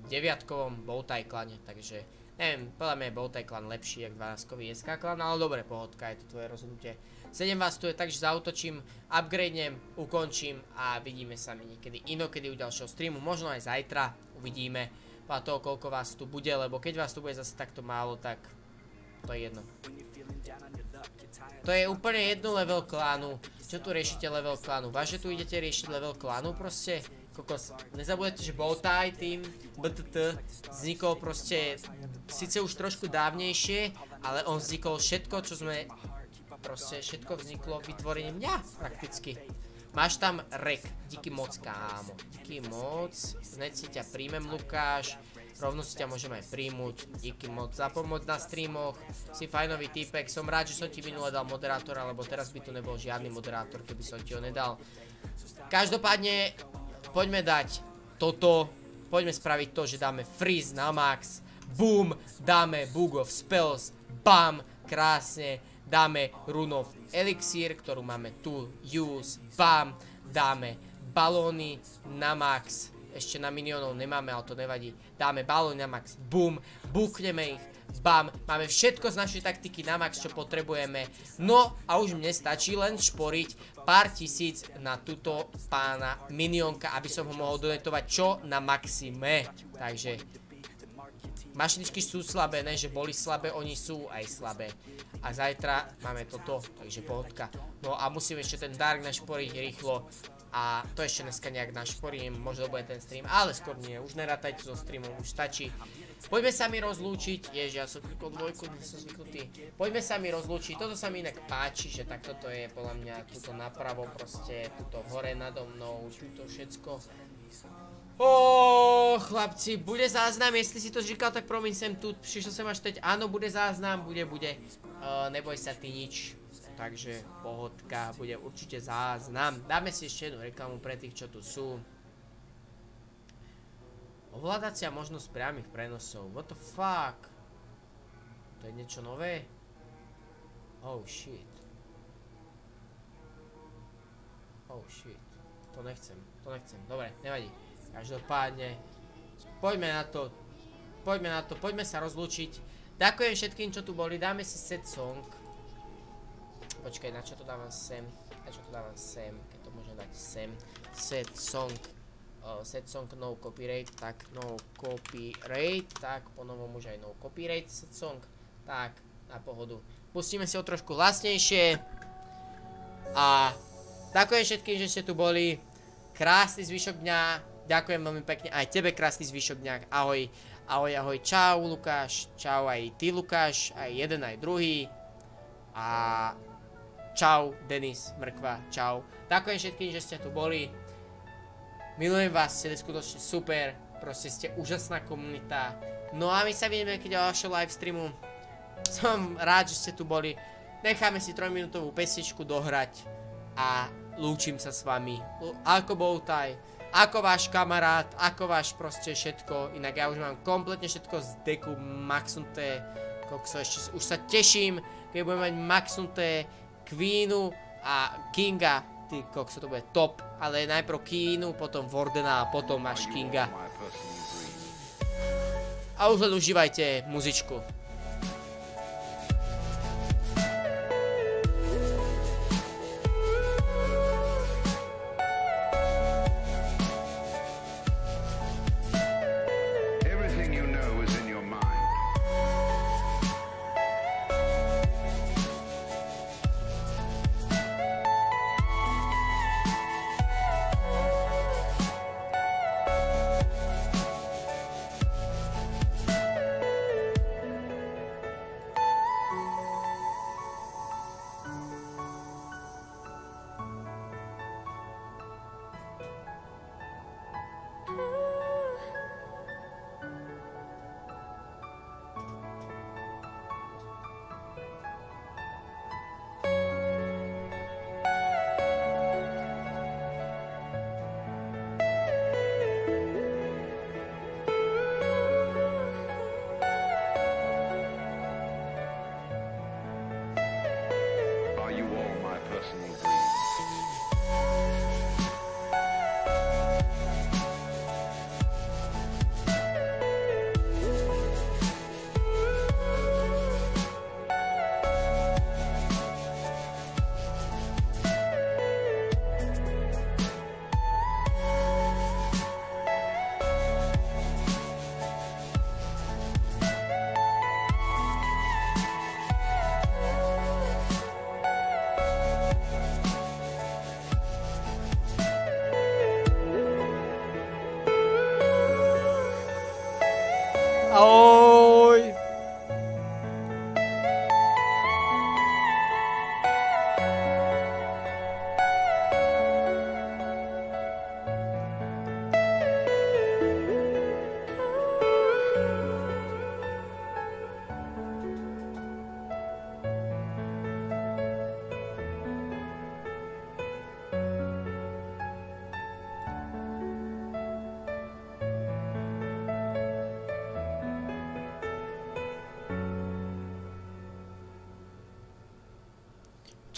Speaker 2: 9-kovom Bowtie klane, takže neviem, podľa mňa je Bowtie klan lepší, jak 12-kový SK klan, ale dobre, pohodka, je to tvoje rozhodnutie. 7 vás tu je, takže zautočím, upgradenem, ukončím a vidíme sa mi niekedy inokedy u ďalšieho streamu, možno aj zajtra, uvidíme podľa toho, koľko vás tu bude, lebo keď vás tu bude zase takto málo, tak to je jedno. To je úplne jedno level klánu. Čo tu riešite level klánu? Váže tu idete riešiť level klánu proste? Kokos, nezabudete, že Bowtie tým BTT vznikol proste síce už trošku dávnejšie, ale on vznikol všetko, čo sme proste všetko vzniklo vytvorením mňa prakticky. Máš tam rek, díky moc kámo, díky moc, hneď si ťa príjmem Lukáš, rovno si ťa môžem aj príjmuť. Díky moc za pomoc na streamoch. Si fajnový týpek. Som rád, že som ti minule dal moderátora, lebo teraz by tu nebol žiadny moderátor, keby som ti ho nedal. Každopádne, poďme dať toto. Poďme spraviť to, že dáme freeze na max. Boom, dáme Book of Spells. Bam, krásne. Dáme Rune of Elixir, ktorú máme tu. Use, bam. Dáme balóny na max ešte na minionov nemáme, ale to nevadí. Dáme balón na max, bum, bukneme ich, bam, máme všetko z našej taktiky na max, čo potrebujeme. No a už mne stačí len šporiť pár tisíc na túto pána minionka, aby som ho mohol donetovať čo na maxime. Takže mašiničky sú slabé, ne že boli slabé, oni sú aj slabé. A zajtra máme toto, takže pohodka. No a musím ešte ten Dark našporiť rýchlo, a to ešte dneska nejak našporím, možno bude ten stream, ale skôr nie, už nerátajte so streamom, už stačí. Poďme sa mi rozlúčiť, ježi, ja som klikol dvojku, dnes som zvyknutý. Poďme sa mi rozlúčiť, toto sa mi inak páči, že takto to je podľa mňa tuto napravo proste, tuto hore nado mnou, tuto všetko. Ó, chlapci, bude záznam, jestli si to říkal, tak promiň sem tu, přišel sem až teď, áno, bude záznam, bude, bude, neboj sa ty nič takže pohodka, bude určite záznam. Dáme si ešte jednu reklamu pre tých, čo tu sú. Ovládacia možnosť priamých prenosov. What the fuck? To je niečo nové? Oh shit. Oh shit. To nechcem, to nechcem. Dobre, nevadí. Každopádne. Poďme na to. Poďme na to, poďme sa rozlúčiť. Ďakujem všetkým, čo tu boli. Dáme si set song. Počkaj, na čo to dávam sem? Na čo to dávam sem? Keď to môžem dať sem. Set song. Set song no copyright. Tak, no copyright. Tak, ponovom už aj no copyright set song. Tak, na pohodu. Pustíme si ho trošku hlasnejšie. A ďakujem všetkým, že ste tu boli. Krásny zvyšok dňa. Ďakujem veľmi pekne. Aj tebe krásny zvyšok dňa. Ahoj. Ahoj, ahoj. Čau, Lukáš. Čau aj ty, Lukáš. Aj jeden, aj druhý. A Čau, Denis, Mrkva, čau. Ďakujem všetkým, že ste tu boli. Milujem vás, ste skutočne super. Proste ste úžasná komunita. No a my sa vidíme keď ďalšieho live streamu. Som rád, že ste tu boli. Necháme si 3 minútovú pesničku dohrať. A lúčim sa s vami. Ako Bowtie, ako váš kamarát, ako váš proste všetko. Inak ja už mám kompletne všetko z deku maxnuté. Kokso, ešte už sa teším, keď budem mať maxnuté Queenu a Kinga. Ty kokso, to bude top. Ale najprv Queenu, potom Wardena a potom máš Kinga. A už len užívajte muzičku.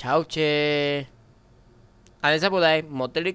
Speaker 2: Hautxe! Hale zapu dai, motelik